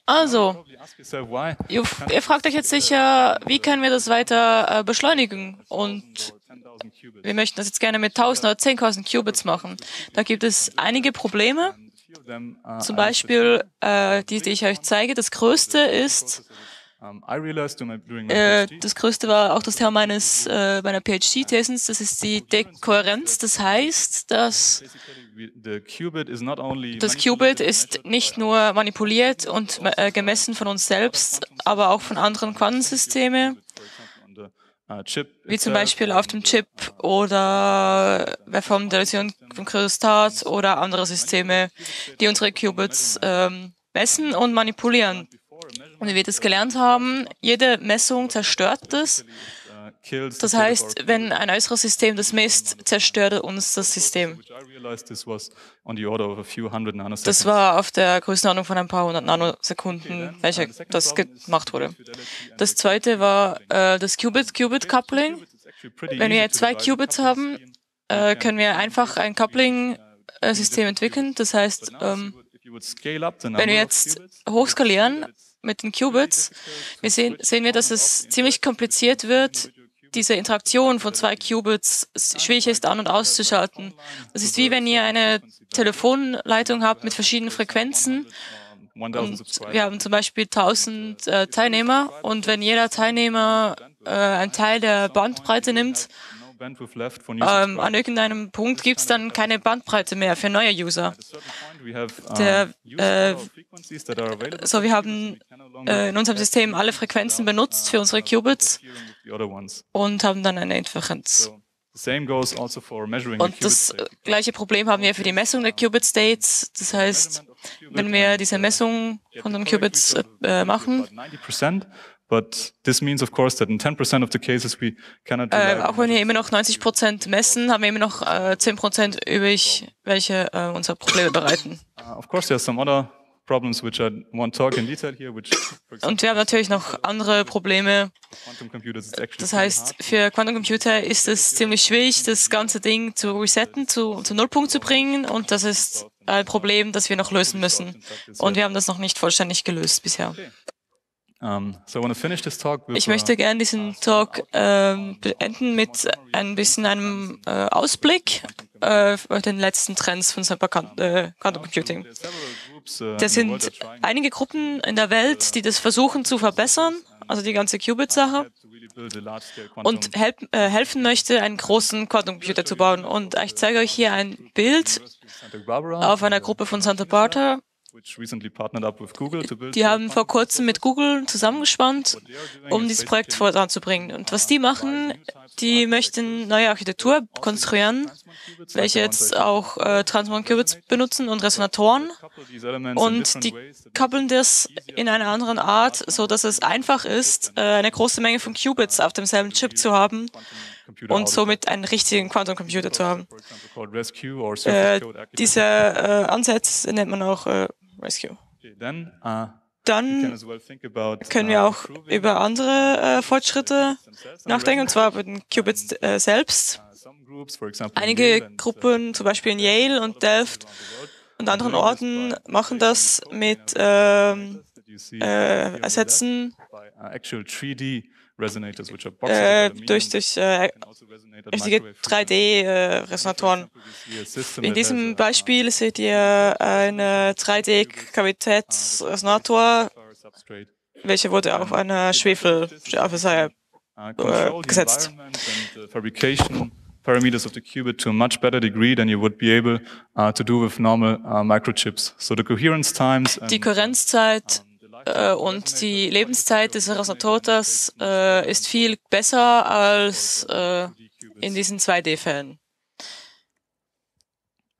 Also, ihr, fragt euch jetzt sicher, wie können wir das weiter äh, beschleunigen? Und wir möchten das jetzt gerne mit 1000 oder 10.000 Qubits machen. Da gibt es einige Probleme. Zum Beispiel äh, die, die ich euch zeige. Das größte ist, das größte war auch das Thema meines, äh, meiner PhD-Thesens, das ist die Dekohärenz. Das heißt, dass das Qubit ist nicht nur manipuliert und äh, gemessen von uns selbst, aber auch von anderen Quantensystemen, uh, wie zum Beispiel auf dem Chip oder vom Dilution vom Kryostat oder andere Systeme, die unsere Qubits ähm, messen und manipulieren. Und wie wir das gelernt haben, jede Messung zerstört das das heißt, wenn ein äußeres System das misst, zerstört uns das System. Das war auf der Größenordnung von ein paar hundert Nanosekunden, welcher das gemacht wurde. Das zweite war äh, das Qubit-Qubit-Coupling. Wenn wir zwei Qubits haben, äh, können wir einfach ein Coupling-System entwickeln. Das heißt, ähm, wenn wir jetzt hochskalieren mit den Qubits, wir sehen, sehen wir, dass es ziemlich kompliziert wird, diese Interaktion von zwei Qubits schwierig ist an- und auszuschalten. Das ist wie wenn ihr eine Telefonleitung habt mit verschiedenen Frequenzen. Und wir haben zum Beispiel 1000 äh, Teilnehmer und wenn jeder Teilnehmer äh, einen Teil der Bandbreite nimmt, ähm, an irgendeinem Punkt gibt es dann keine Bandbreite mehr für neue User. Der, äh, so, wir haben äh, in unserem System alle Frequenzen benutzt für unsere Qubits und haben dann eine Interferenz. Also und das gleiche Problem haben wir für die Messung der Qubit States. Das heißt, wenn wir diese Messung von den Qubits äh, machen, But this means, of course, that in 10% of the cases we cannot. Äh, auch wenn wir immer noch 90% messen, haben wir immer noch äh, 10% übrig, welche äh, unsere Probleme bereiten. Uh, of course, there are some other problems which I won't talk in detail here. Which, Und wir haben natürlich noch andere Probleme. Das heißt, für Quantencomputer ist es ziemlich schwierig, das ganze Ding zu resetten, zu, zu Nullpunkt zu bringen. Und das ist ein Problem, das wir noch lösen müssen. Und wir haben das noch nicht vollständig gelöst bisher. Ich möchte gerne diesen Talk äh, beenden mit ein bisschen einem äh, Ausblick äh, auf den letzten Trends von Quantum äh, Computing. Da sind einige Gruppen in der Welt, die das versuchen zu verbessern, also die ganze Qubit-Sache, und help, äh, helfen möchte, einen großen Quantencomputer zu bauen. Und ich zeige euch hier ein Bild auf einer Gruppe von Santa Barbara, die haben vor kurzem mit Google zusammengespannt, um dieses Projekt voranzubringen. Und was die machen, die möchten neue Architektur konstruieren, welche jetzt auch äh, Transmon-Qubits benutzen und Resonatoren. Und die koppeln das in einer anderen Art, so dass es einfach ist, äh, eine große Menge von Qubits auf demselben Chip zu haben und somit einen richtigen Quantencomputer zu haben. Äh, diese äh, Ansätze nennt man auch äh, Rescue. Uh, Dann können wir uh, auch über andere äh, Fortschritte nachdenken, und zwar über den Qubit äh, selbst. Uh, Einige Gruppen, zum Beispiel in Yale und Delft und anderen Orten, machen das mit ähm, äh, Ersetzen äh, durch, durch äh, richtige 3D-Resonatoren. Äh, In diesem Beispiel seht ihr eine 3D-Kavitätsresonator, welche wurde auf einer Schwefelschärfe äh, gesetzt. parameters of the qubit to a much better degree than you would be able uh, to do with normal uh, microchips. So the coherence times die Kohärenzeit äh, und die Lebenszeit des Resonators äh, ist viel besser als äh, in diesen 2D-Fällen.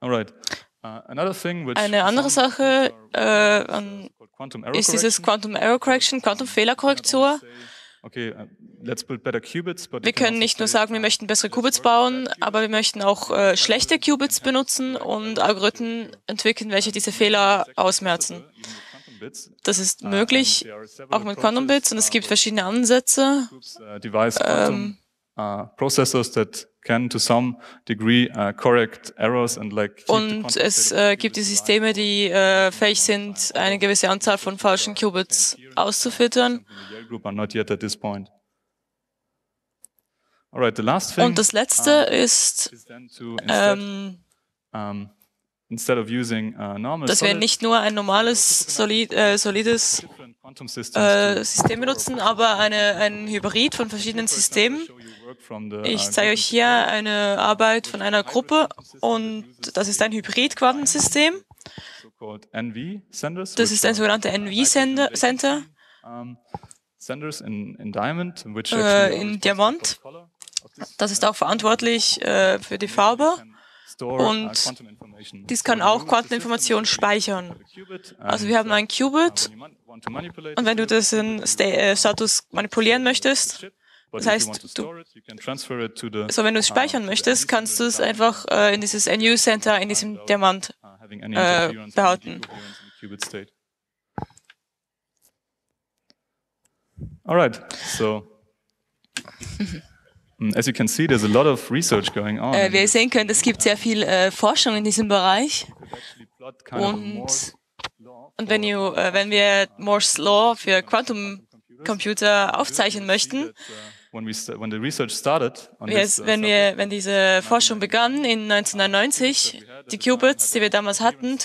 Uh, Eine andere Sache äh, ist dieses Quantum Error Correction, Quantum Fehlerkorrektur. Uh, wir können nicht nur sagen, wir möchten bessere Qubits bauen, aber wir möchten auch äh, schlechte Qubits benutzen und Algorithmen entwickeln, welche diese Fehler ausmerzen. Das ist ah, möglich, auch mit Quantum Bits, und es gibt verschiedene Ansätze. Ähm, processors that can to some degree correct errors and like und es äh, gibt die Systeme, die äh, fähig sind, eine gewisse Anzahl von falschen Qubits auszufiltern. Und das letzte ist ähm, Uh, dass wir nicht nur ein normales, solid, äh, solides äh, System benutzen, aber eine, ein Hybrid von verschiedenen Systemen. Ich uh, zeige euch hier eine Arbeit von einer Gruppe und das ist ein Hybrid-Quantensystem. Das ist ein sogenannter NV-Center äh, in Diamant. Das ist auch verantwortlich äh, für die Farbe. Und dies kann auch Quanteninformationen speichern. Also wir haben ein Qubit. und wenn du diesen äh, Status manipulieren möchtest, das heißt, du, so wenn du es speichern möchtest, kannst du es einfach äh, in dieses NU Center, in diesem Diamant äh, behalten. Alright, so (laughs) as you can see, there's a lot of research going on. Äh, wie ihr sehen könnt, es gibt sehr viel äh, Forschung in diesem Bereich. Und, und wenn, you, äh, wenn wir Moore's Law für Quantumcomputer aufzeichnen möchten, Jetzt, wenn, wir, wenn diese Forschung begann in 1999, die Qubits, die wir damals hatten,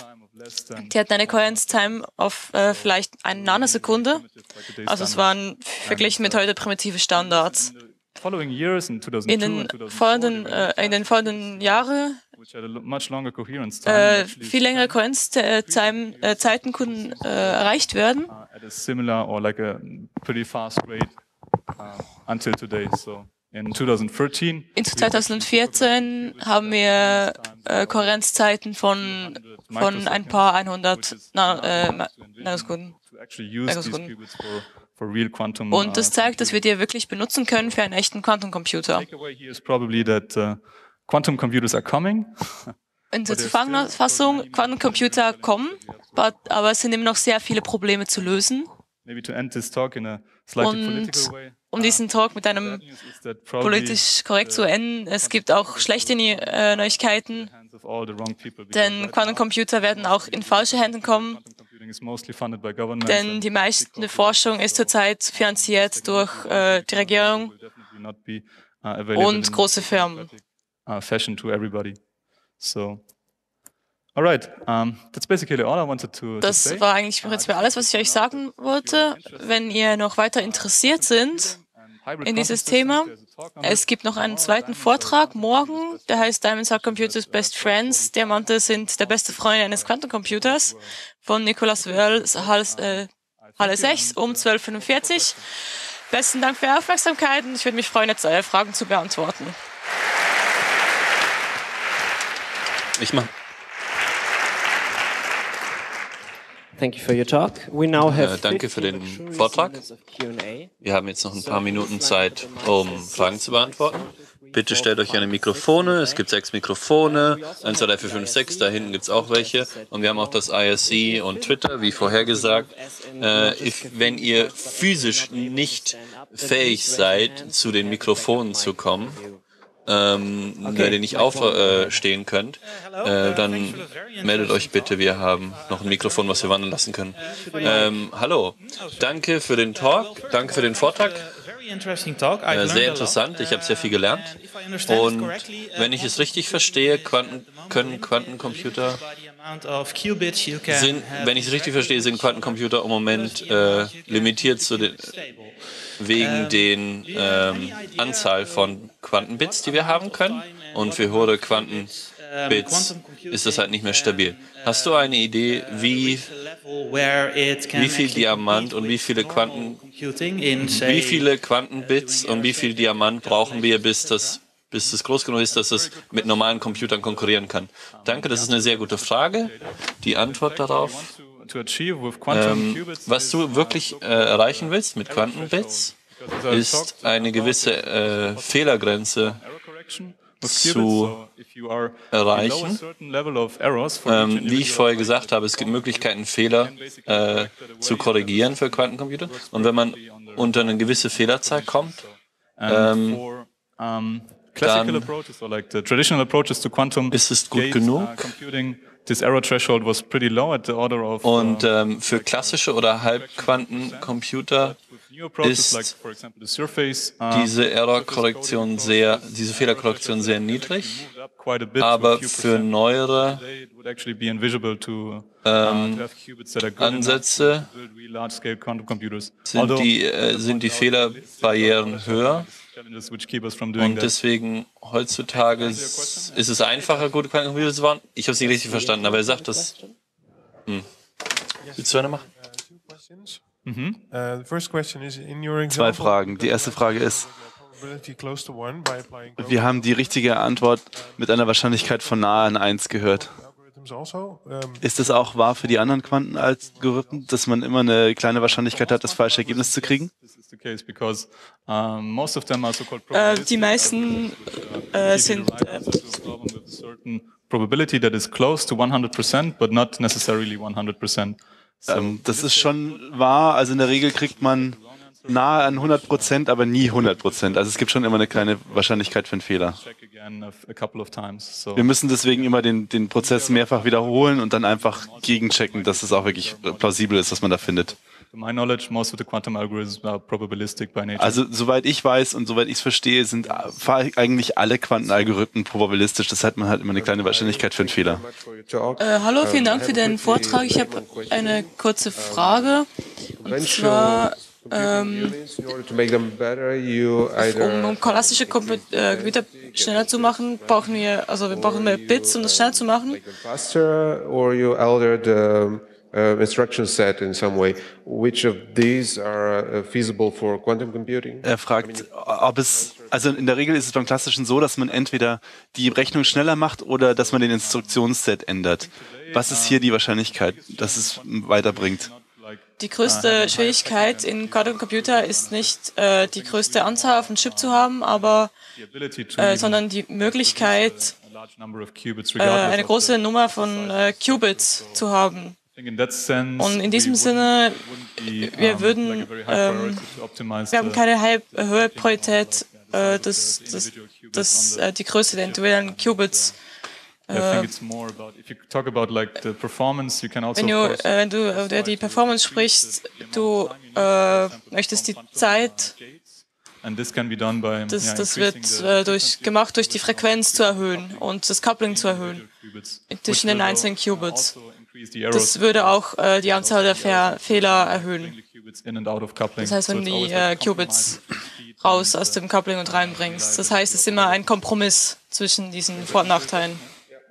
die hatten eine Kohärenztime auf äh, vielleicht eine Nanosekunde. Also es waren verglichen mit heute primitive Standards in den folgenden, äh, in den folgenden Jahren äh, viel längere Kohärenzzeiten äh, äh konnten äh, erreicht werden. In 2014, in 2014 haben wir äh, Kohärenzzeiten von, von ein paar 100 Nanosekunden. Und das uh, zeigt, dass wir die wirklich benutzen können für einen echten Quantencomputer. (laughs) In der Zusammenfassung, Quantencomputer kommen, aber es sind immer noch sehr viele Probleme zu lösen. Und um diesen Talk mit einem politisch korrekt zu enden, es gibt auch schlechte äh, Neuigkeiten, denn Quantencomputer werden auch in falsche Hände kommen Denn die meiste Forschung ist zurzeit finanziert durch äh, die Regierung und große Firmen. Fashion to everybody. So Alright, um, that's basically all I wanted to, das to war eigentlich prinzipiell alles, was ich euch sagen wollte. Wenn ihr noch weiter interessiert sind in dieses Thema, es gibt noch einen zweiten Vortrag morgen, der heißt Diamonds are Computers Best Friends. Diamante sind der beste Freund eines Quantencomputers von Nicolas Wörl, äh, Halle 6 um 12.45 Uhr. Besten Dank für Ihre Aufmerksamkeit und ich würde mich freuen, jetzt eure Fragen zu beantworten. Ich mache. Thank you for your talk. We now have äh, danke für den Vortrag. Wir haben jetzt noch ein paar Minuten Zeit, um Fragen zu beantworten. Bitte stellt euch eine Mikrofone. Es gibt sechs Mikrofone. 1, 2, 3, 4, 5, 6. Da hinten gibt es auch welche. Und wir haben auch das ISC und Twitter, wie vorher gesagt. Äh, if, wenn ihr physisch nicht fähig seid, zu den Mikrofonen zu kommen, ähm, okay. wenn ihr nicht aufstehen äh, könnt, äh, dann meldet euch bitte. Wir haben noch ein Mikrofon, was wir wandern lassen können. Ähm, hallo, danke für den Talk, danke für den Vortrag. Äh, sehr interessant, ich habe sehr viel gelernt. Und wenn ich es richtig verstehe, Quanten, können Quantencomputer sind, wenn ich es richtig verstehe, sind Quantencomputer im Moment äh, limitiert zu den wegen den ähm, Anzahl von Quantenbits, die wir haben können. Und für hohe Quantenbits ist das halt nicht mehr stabil. Hast du eine Idee, wie, wie viel Diamant und wie viele Quanten, wie viele Quantenbits und wie viel Diamant brauchen wir, bis das bis es groß genug ist, dass es mit normalen Computern konkurrieren kann? Danke, das ist eine sehr gute Frage. Die Antwort darauf ähm, was du wirklich äh, erreichen willst mit Quantenbits, ist eine gewisse äh, Fehlergrenze zu erreichen. Ähm, wie ich vorher gesagt habe, es gibt Möglichkeiten, Fehler äh, zu korrigieren für Quantencomputer. Und wenn man unter eine gewisse Fehlerzahl kommt, ähm, dann ist es gut genug, und ähm, für klassische oder Halbquantencomputer ist uh, diese Errorkorrektion sehr, diese Fehlerkorrektion sehr niedrig, aber für neuere ähm, Ansätze sind die, äh, sind die Fehlerbarrieren höher. Und deswegen heutzutage ist es einfacher, gute Quantencomputer zu bauen. Ich habe es nicht richtig verstanden, aber er sagt das. Hm. Willst du eine machen? Mhm. Zwei Fragen. Die erste Frage ist, wir haben die richtige Antwort mit einer Wahrscheinlichkeit von nahe an 1 gehört. Also, ist es auch wahr für die anderen Quantenalgorithmen, dass man immer eine kleine Wahrscheinlichkeit hat, das falsche Ergebnis zu kriegen? Äh, die meisten äh, sind äh, probability that is close to 100%, but not necessarily 100%. Ähm, das ist schon wahr. Also in der Regel kriegt man nahe an 100 Prozent, aber nie 100 Prozent. Also es gibt schon immer eine kleine Wahrscheinlichkeit für einen Fehler. Wir müssen deswegen immer den, den Prozess mehrfach wiederholen und dann einfach gegenchecken, dass es auch wirklich plausibel ist, was man da findet. Also soweit ich weiß und soweit ich es verstehe, sind eigentlich alle Quantenalgorithmen probabilistisch. Das hat man halt immer eine kleine Wahrscheinlichkeit für einen Fehler. Äh, hallo, vielen Dank für den Vortrag. Ich habe eine kurze Frage. Und zwar ähm, um, um klassische äh, Computer schneller zu machen, brauchen wir, also wir brauchen mehr Bits, um das schneller zu machen. Uh, instruction set in some way. Which of these are uh, feasible for quantum computing? Er fragt, ob es, also in der Regel ist es beim Klassischen so, dass man entweder die Rechnung schneller macht oder dass man den Instruktionsset ändert. Was ist hier die Wahrscheinlichkeit, dass es weiterbringt? Die größte Schwierigkeit in Quantum Computer ist nicht äh, die größte Anzahl auf dem Chip zu haben, aber äh, sondern die Möglichkeit, äh, eine große Nummer von äh, Qubits zu haben. Und in diesem Sinne, wir würden, ähm, wir haben keine hohe Priorität, äh, dass, dass, dass äh, die Größe der individuellen Qubits Wenn du, äh, wenn du über die Performance sprichst, du äh, möchtest die Zeit das, das wird äh, durch, gemacht durch die Frequenz zu erhöhen und das Coupling zu erhöhen zwischen den einzelnen Qubits. Das würde auch äh, die Anzahl der Fe Fehler erhöhen. Das heißt, wenn du die äh, Qubits raus aus dem Coupling und reinbringst. Das heißt, es ist immer ein Kompromiss zwischen diesen Vor- und Nachteilen.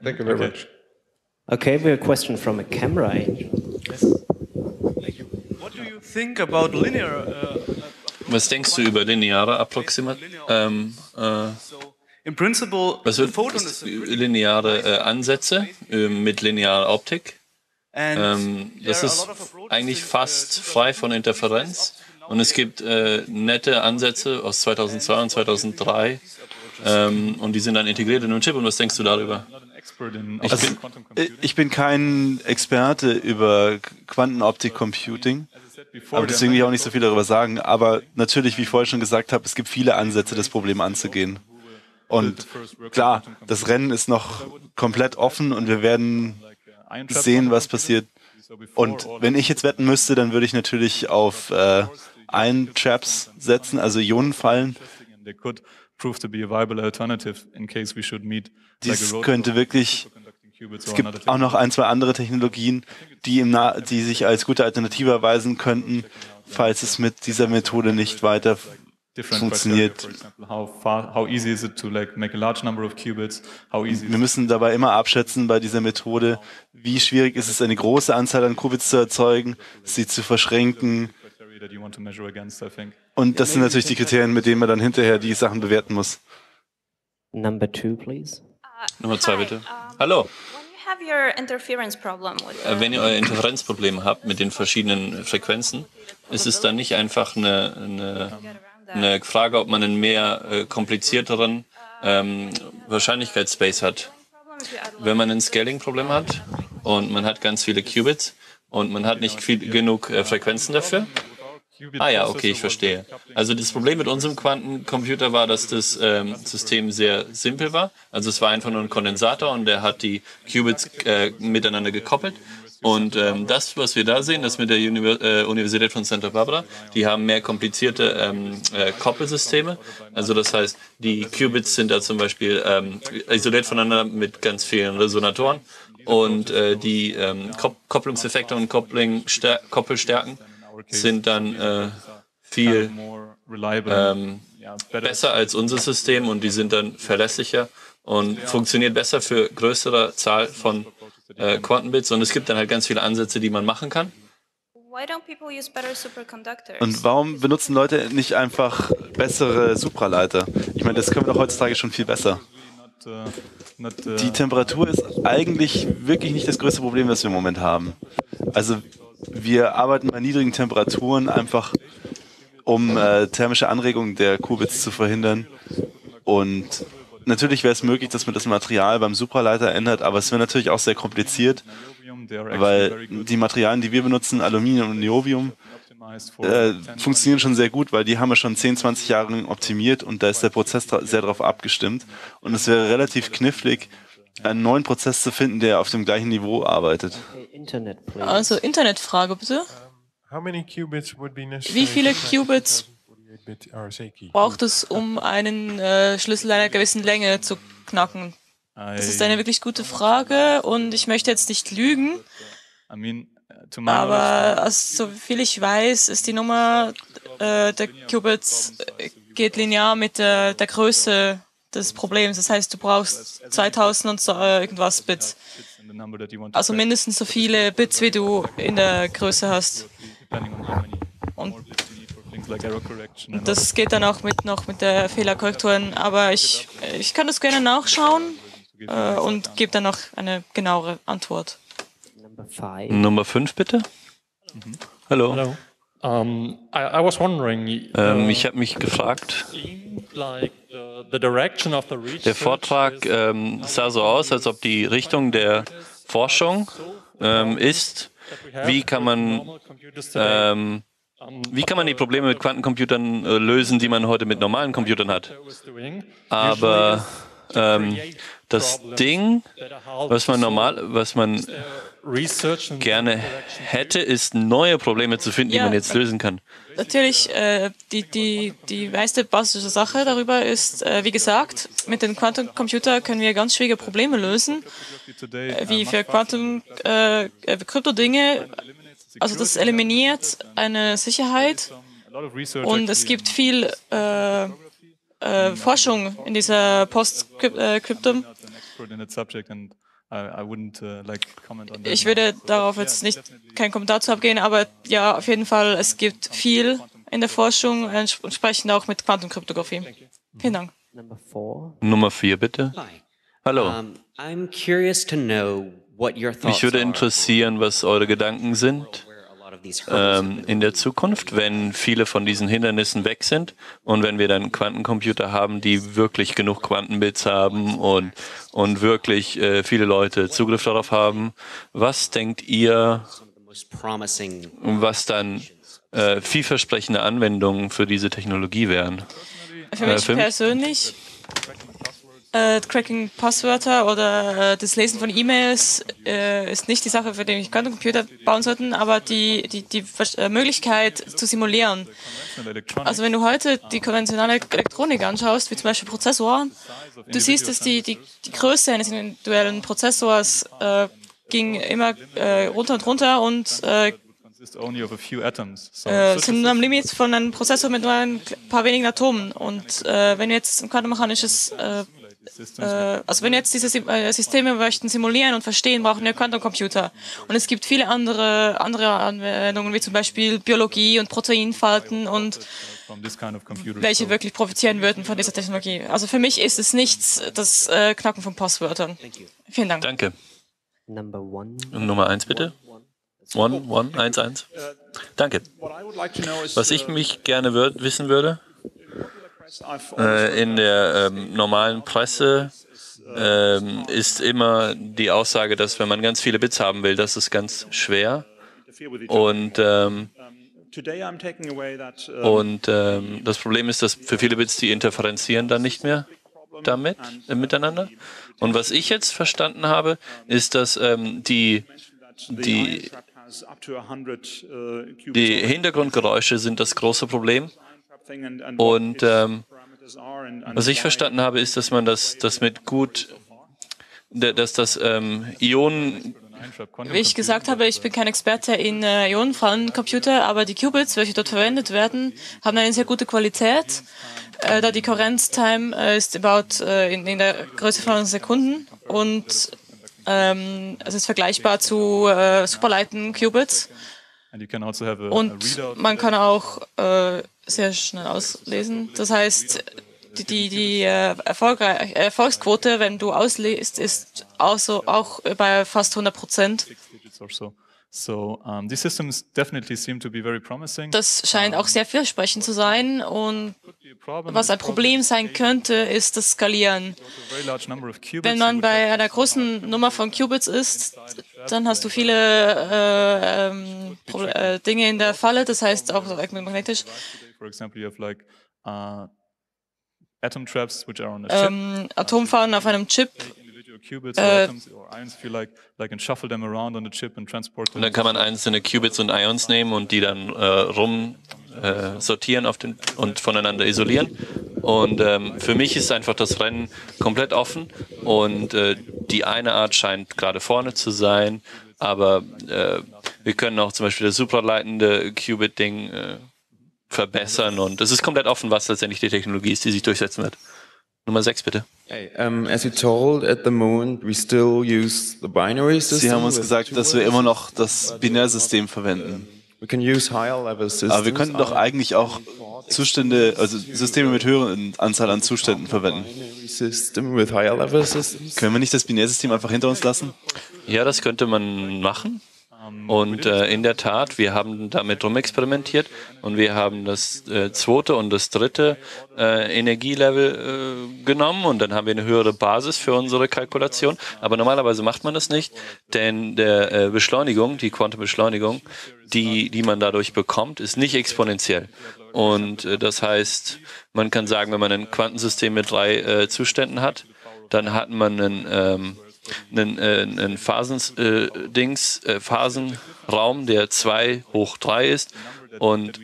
Thank you very much. Okay, we have a question from a camera angel. What do you think about linear uh, was denkst du über lineare Approximation? Ähm, äh, was wird lineare äh, Ansätze äh, mit linearer Optik? Ähm, das ist eigentlich fast frei von Interferenz. Und es gibt äh, nette Ansätze aus 2002 und 2003. Ähm, und die sind dann integriert in einen Chip. Und was denkst du darüber? Ich bin, ich bin kein Experte über Quantenoptik-Computing. Aber deswegen will ich auch nicht so viel darüber sagen. Aber natürlich, wie ich vorher schon gesagt habe, es gibt viele Ansätze, das Problem anzugehen. Und klar, das Rennen ist noch komplett offen und wir werden sehen, was passiert. Und wenn ich jetzt wetten müsste, dann würde ich natürlich auf äh, Ein-Traps setzen, also Ionenfallen. Dies könnte wirklich es gibt auch noch ein, zwei andere Technologien, die, im die sich als gute Alternative erweisen könnten, falls es mit dieser Methode nicht weiter funktioniert. Wir müssen dabei immer abschätzen bei dieser Methode, wie schwierig ist es, eine große Anzahl an Qubits zu erzeugen, sie zu verschränken. Und das sind natürlich die Kriterien, mit denen man dann hinterher die Sachen bewerten muss. Number two, please. Nummer zwei, bitte. Hallo. Äh, wenn ihr euer Interferenzproblem habt mit den verschiedenen Frequenzen, ist es dann nicht einfach eine, eine, eine Frage, ob man einen mehr äh, komplizierteren ähm, Wahrscheinlichkeitsspace hat. Wenn man ein Scaling-Problem hat und man hat ganz viele Qubits und man hat nicht viel, genug äh, Frequenzen dafür, Ah ja, okay, ich verstehe. Also das Problem mit unserem Quantencomputer war, dass das ähm, System sehr simpel war. Also es war einfach nur ein Kondensator und der hat die Qubits äh, miteinander gekoppelt. Und ähm, das, was wir da sehen, das mit der Univers äh, Universität von Santa Barbara, die haben mehr komplizierte ähm, äh, Koppelsysteme. Also das heißt, die Qubits sind da zum Beispiel ähm, isoliert voneinander mit ganz vielen Resonatoren und äh, die ähm, Kopplungseffekte und Koppelstärken sind dann äh, viel ähm, besser als unser System und die sind dann verlässlicher und funktioniert besser für größere Zahl von äh, Quantenbits und es gibt dann halt ganz viele Ansätze, die man machen kann. Und warum benutzen Leute nicht einfach bessere Supraleiter? Ich meine, das können wir doch heutzutage schon viel besser. Die Temperatur ist eigentlich wirklich nicht das größte Problem, das wir im Moment haben. Also wir arbeiten bei niedrigen Temperaturen einfach, um äh, thermische Anregungen der Qubits zu verhindern. Und natürlich wäre es möglich, dass man das Material beim Supraleiter ändert, aber es wäre natürlich auch sehr kompliziert, weil die Materialien, die wir benutzen, Aluminium und Niobium, äh, funktionieren schon sehr gut, weil die haben wir schon 10, 20 Jahre optimiert und da ist der Prozess sehr darauf abgestimmt. Und es wäre relativ knifflig, einen neuen Prozess zu finden, der auf dem gleichen Niveau arbeitet. Also Internetfrage bitte. Wie viele Qubits braucht es, um einen äh, Schlüssel einer gewissen Länge zu knacken? Das ist eine wirklich gute Frage und ich möchte jetzt nicht lügen. Aber also, so viel ich weiß, ist die Nummer äh, der Qubits äh, geht linear mit der, der Größe des Problems. Das heißt, du brauchst 2000 und so, äh, irgendwas Bits. Also mindestens so viele Bits, wie du in der Größe hast. Und das geht dann auch mit noch mit der Fehlerkorrekturen. Aber ich, ich kann das gerne nachschauen äh, und gebe dann noch eine genauere Antwort. Nummer 5 bitte. Mhm. Hallo. Hallo. Um, I, I was wondering, ähm, ich habe mich gefragt, der Vortrag ähm, sah so aus, als ob die Richtung der Forschung ähm, ist, wie kann man ähm, wie kann man die Probleme mit Quantencomputern äh, lösen, die man heute mit normalen Computern hat? Aber Ähm, das Ding, was man normal, was man gerne hätte, ist neue Probleme zu finden, ja, die man jetzt lösen kann. Natürlich, äh, die, die, die meiste basische Sache darüber ist, äh, wie gesagt, mit dem Quantencomputer können wir ganz schwierige Probleme lösen, äh, wie für Quantum äh, Krypto-Dinge. Also das eliminiert eine Sicherheit und es gibt viel äh, äh, Forschung in dieser Post-Kryptum. Ich würde darauf jetzt nicht keinen Kommentar zu abgehen, aber ja, auf jeden Fall, es gibt viel in der Forschung, entsprechend auch mit Quantenkryptographie. Vielen Dank. Nummer vier, bitte. Hallo. Mich würde interessieren, was eure Gedanken sind ähm, in der Zukunft, wenn viele von diesen Hindernissen weg sind und wenn wir dann Quantencomputer haben, die wirklich genug Quantenbits haben und, und wirklich äh, viele Leute Zugriff darauf haben. Was denkt ihr, was dann äh, vielversprechende Anwendungen für diese Technologie wären? Für mich äh, persönlich äh, Cracking Passwörter oder äh, das Lesen von E-Mails äh, ist nicht die Sache, für die ich Quantencomputer bauen sollten, aber die, die, die äh, Möglichkeit zu simulieren. Also wenn du heute die konventionelle Elektronik anschaust, wie zum Beispiel Prozessor, du siehst, dass die, die, die Größe eines individuellen Prozessors äh, ging immer äh, runter und runter und äh, sind am Limit von einem Prozessor mit nur ein paar wenigen Atomen. Und äh, wenn du jetzt ein quantenmechanisches äh, äh, also wenn jetzt diese äh, Systeme möchten simulieren und verstehen, brauchen wir Quantencomputer. Und es gibt viele andere, andere Anwendungen, wie zum Beispiel Biologie und Proteinfalten und welche wirklich profitieren würden von dieser Technologie. Also für mich ist es nichts das äh, Knacken von Passwörtern. Vielen Dank. Danke. Nummer eins bitte. One, one, eins, eins. Danke. Was ich mich gerne wissen würde, in der ähm, normalen Presse ähm, ist immer die Aussage, dass wenn man ganz viele Bits haben will, das ist ganz schwer. Und, ähm, und ähm, das Problem ist, dass für viele Bits die interferenzieren dann nicht mehr damit, äh, miteinander. Und was ich jetzt verstanden habe, ist, dass ähm, die, die, die Hintergrundgeräusche sind das große Problem. Und ähm, was ich verstanden habe, ist, dass man das, das mit gut, dass das ähm, Ionen wie ich gesagt habe, ich bin kein Experte in äh, Ionenfallencomputer, aber die Qubits, welche dort verwendet werden, haben eine sehr gute Qualität, äh, da die Kohärenztime äh, ist about äh, in, in, der Größe von Sekunden und ähm, es ist vergleichbar zu äh, Superleiten Qubits. Also und man kann auch äh, sehr schnell auslesen. Das heißt, die, die, die äh, Erfolgsquote, wenn du ausliest, ist also auch bei fast 100 Prozent. Das scheint auch sehr vielversprechend zu sein und was ein Problem sein könnte, ist das Skalieren. Wenn man bei einer großen Nummer von Qubits ist, dann hast du viele äh, ähm, äh, Dinge in der Falle, das heißt auch magnetisch. Uh, ähm, Atomfallen auf einem Chip äh, und dann kann man einzelne Qubits und Ions nehmen und die dann äh, rum äh, sortieren auf den, und voneinander isolieren. Und ähm, für mich ist einfach das Rennen komplett offen und äh, die eine Art scheint gerade vorne zu sein, aber äh, wir können auch zum Beispiel das supraleitende Qubit-Ding äh, verbessern und es ist komplett offen, was letztendlich die Technologie ist, die sich durchsetzen wird. Nummer 6 bitte. Hey, um, as you told, at the moment we still use the binary system. Sie haben uns gesagt, dass wir immer noch das Binärsystem verwenden. We can use higher level systems. Aber wir könnten doch eigentlich auch Zustände, also Systeme mit höheren Anzahl an Zuständen verwenden. System with higher level systems. Können wir nicht das Binärsystem einfach hinter uns lassen? Ja, das könnte man machen. Und äh, in der Tat, wir haben damit rumexperimentiert und wir haben das äh, zweite und das dritte äh, Energielevel äh, genommen und dann haben wir eine höhere Basis für unsere Kalkulation. Aber normalerweise macht man das nicht, denn der äh, Beschleunigung, die Quantenbeschleunigung, die, die man dadurch bekommt, ist nicht exponentiell. Und äh, das heißt, man kann sagen, wenn man ein Quantensystem mit drei Zuständen hat, dann hat man einen, ähm, einen, äh, einen Phasendings, äh, Phasenraum, der 2 hoch 3 ist. Und,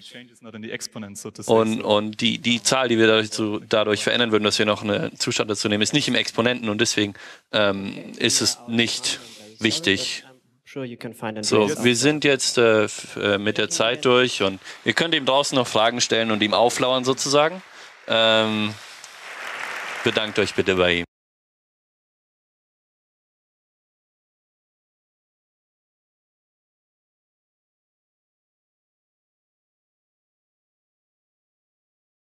und, und die, die Zahl, die wir dadurch, zu, dadurch verändern würden, dass wir noch einen Zustand dazu nehmen, ist nicht im Exponenten und deswegen ähm, ist es nicht wichtig. So, wir sind jetzt äh, äh, mit der Zeit durch und ihr könnt ihm draußen noch Fragen stellen und ihm auflauern sozusagen. Ähm, bedankt euch bitte bei ihm.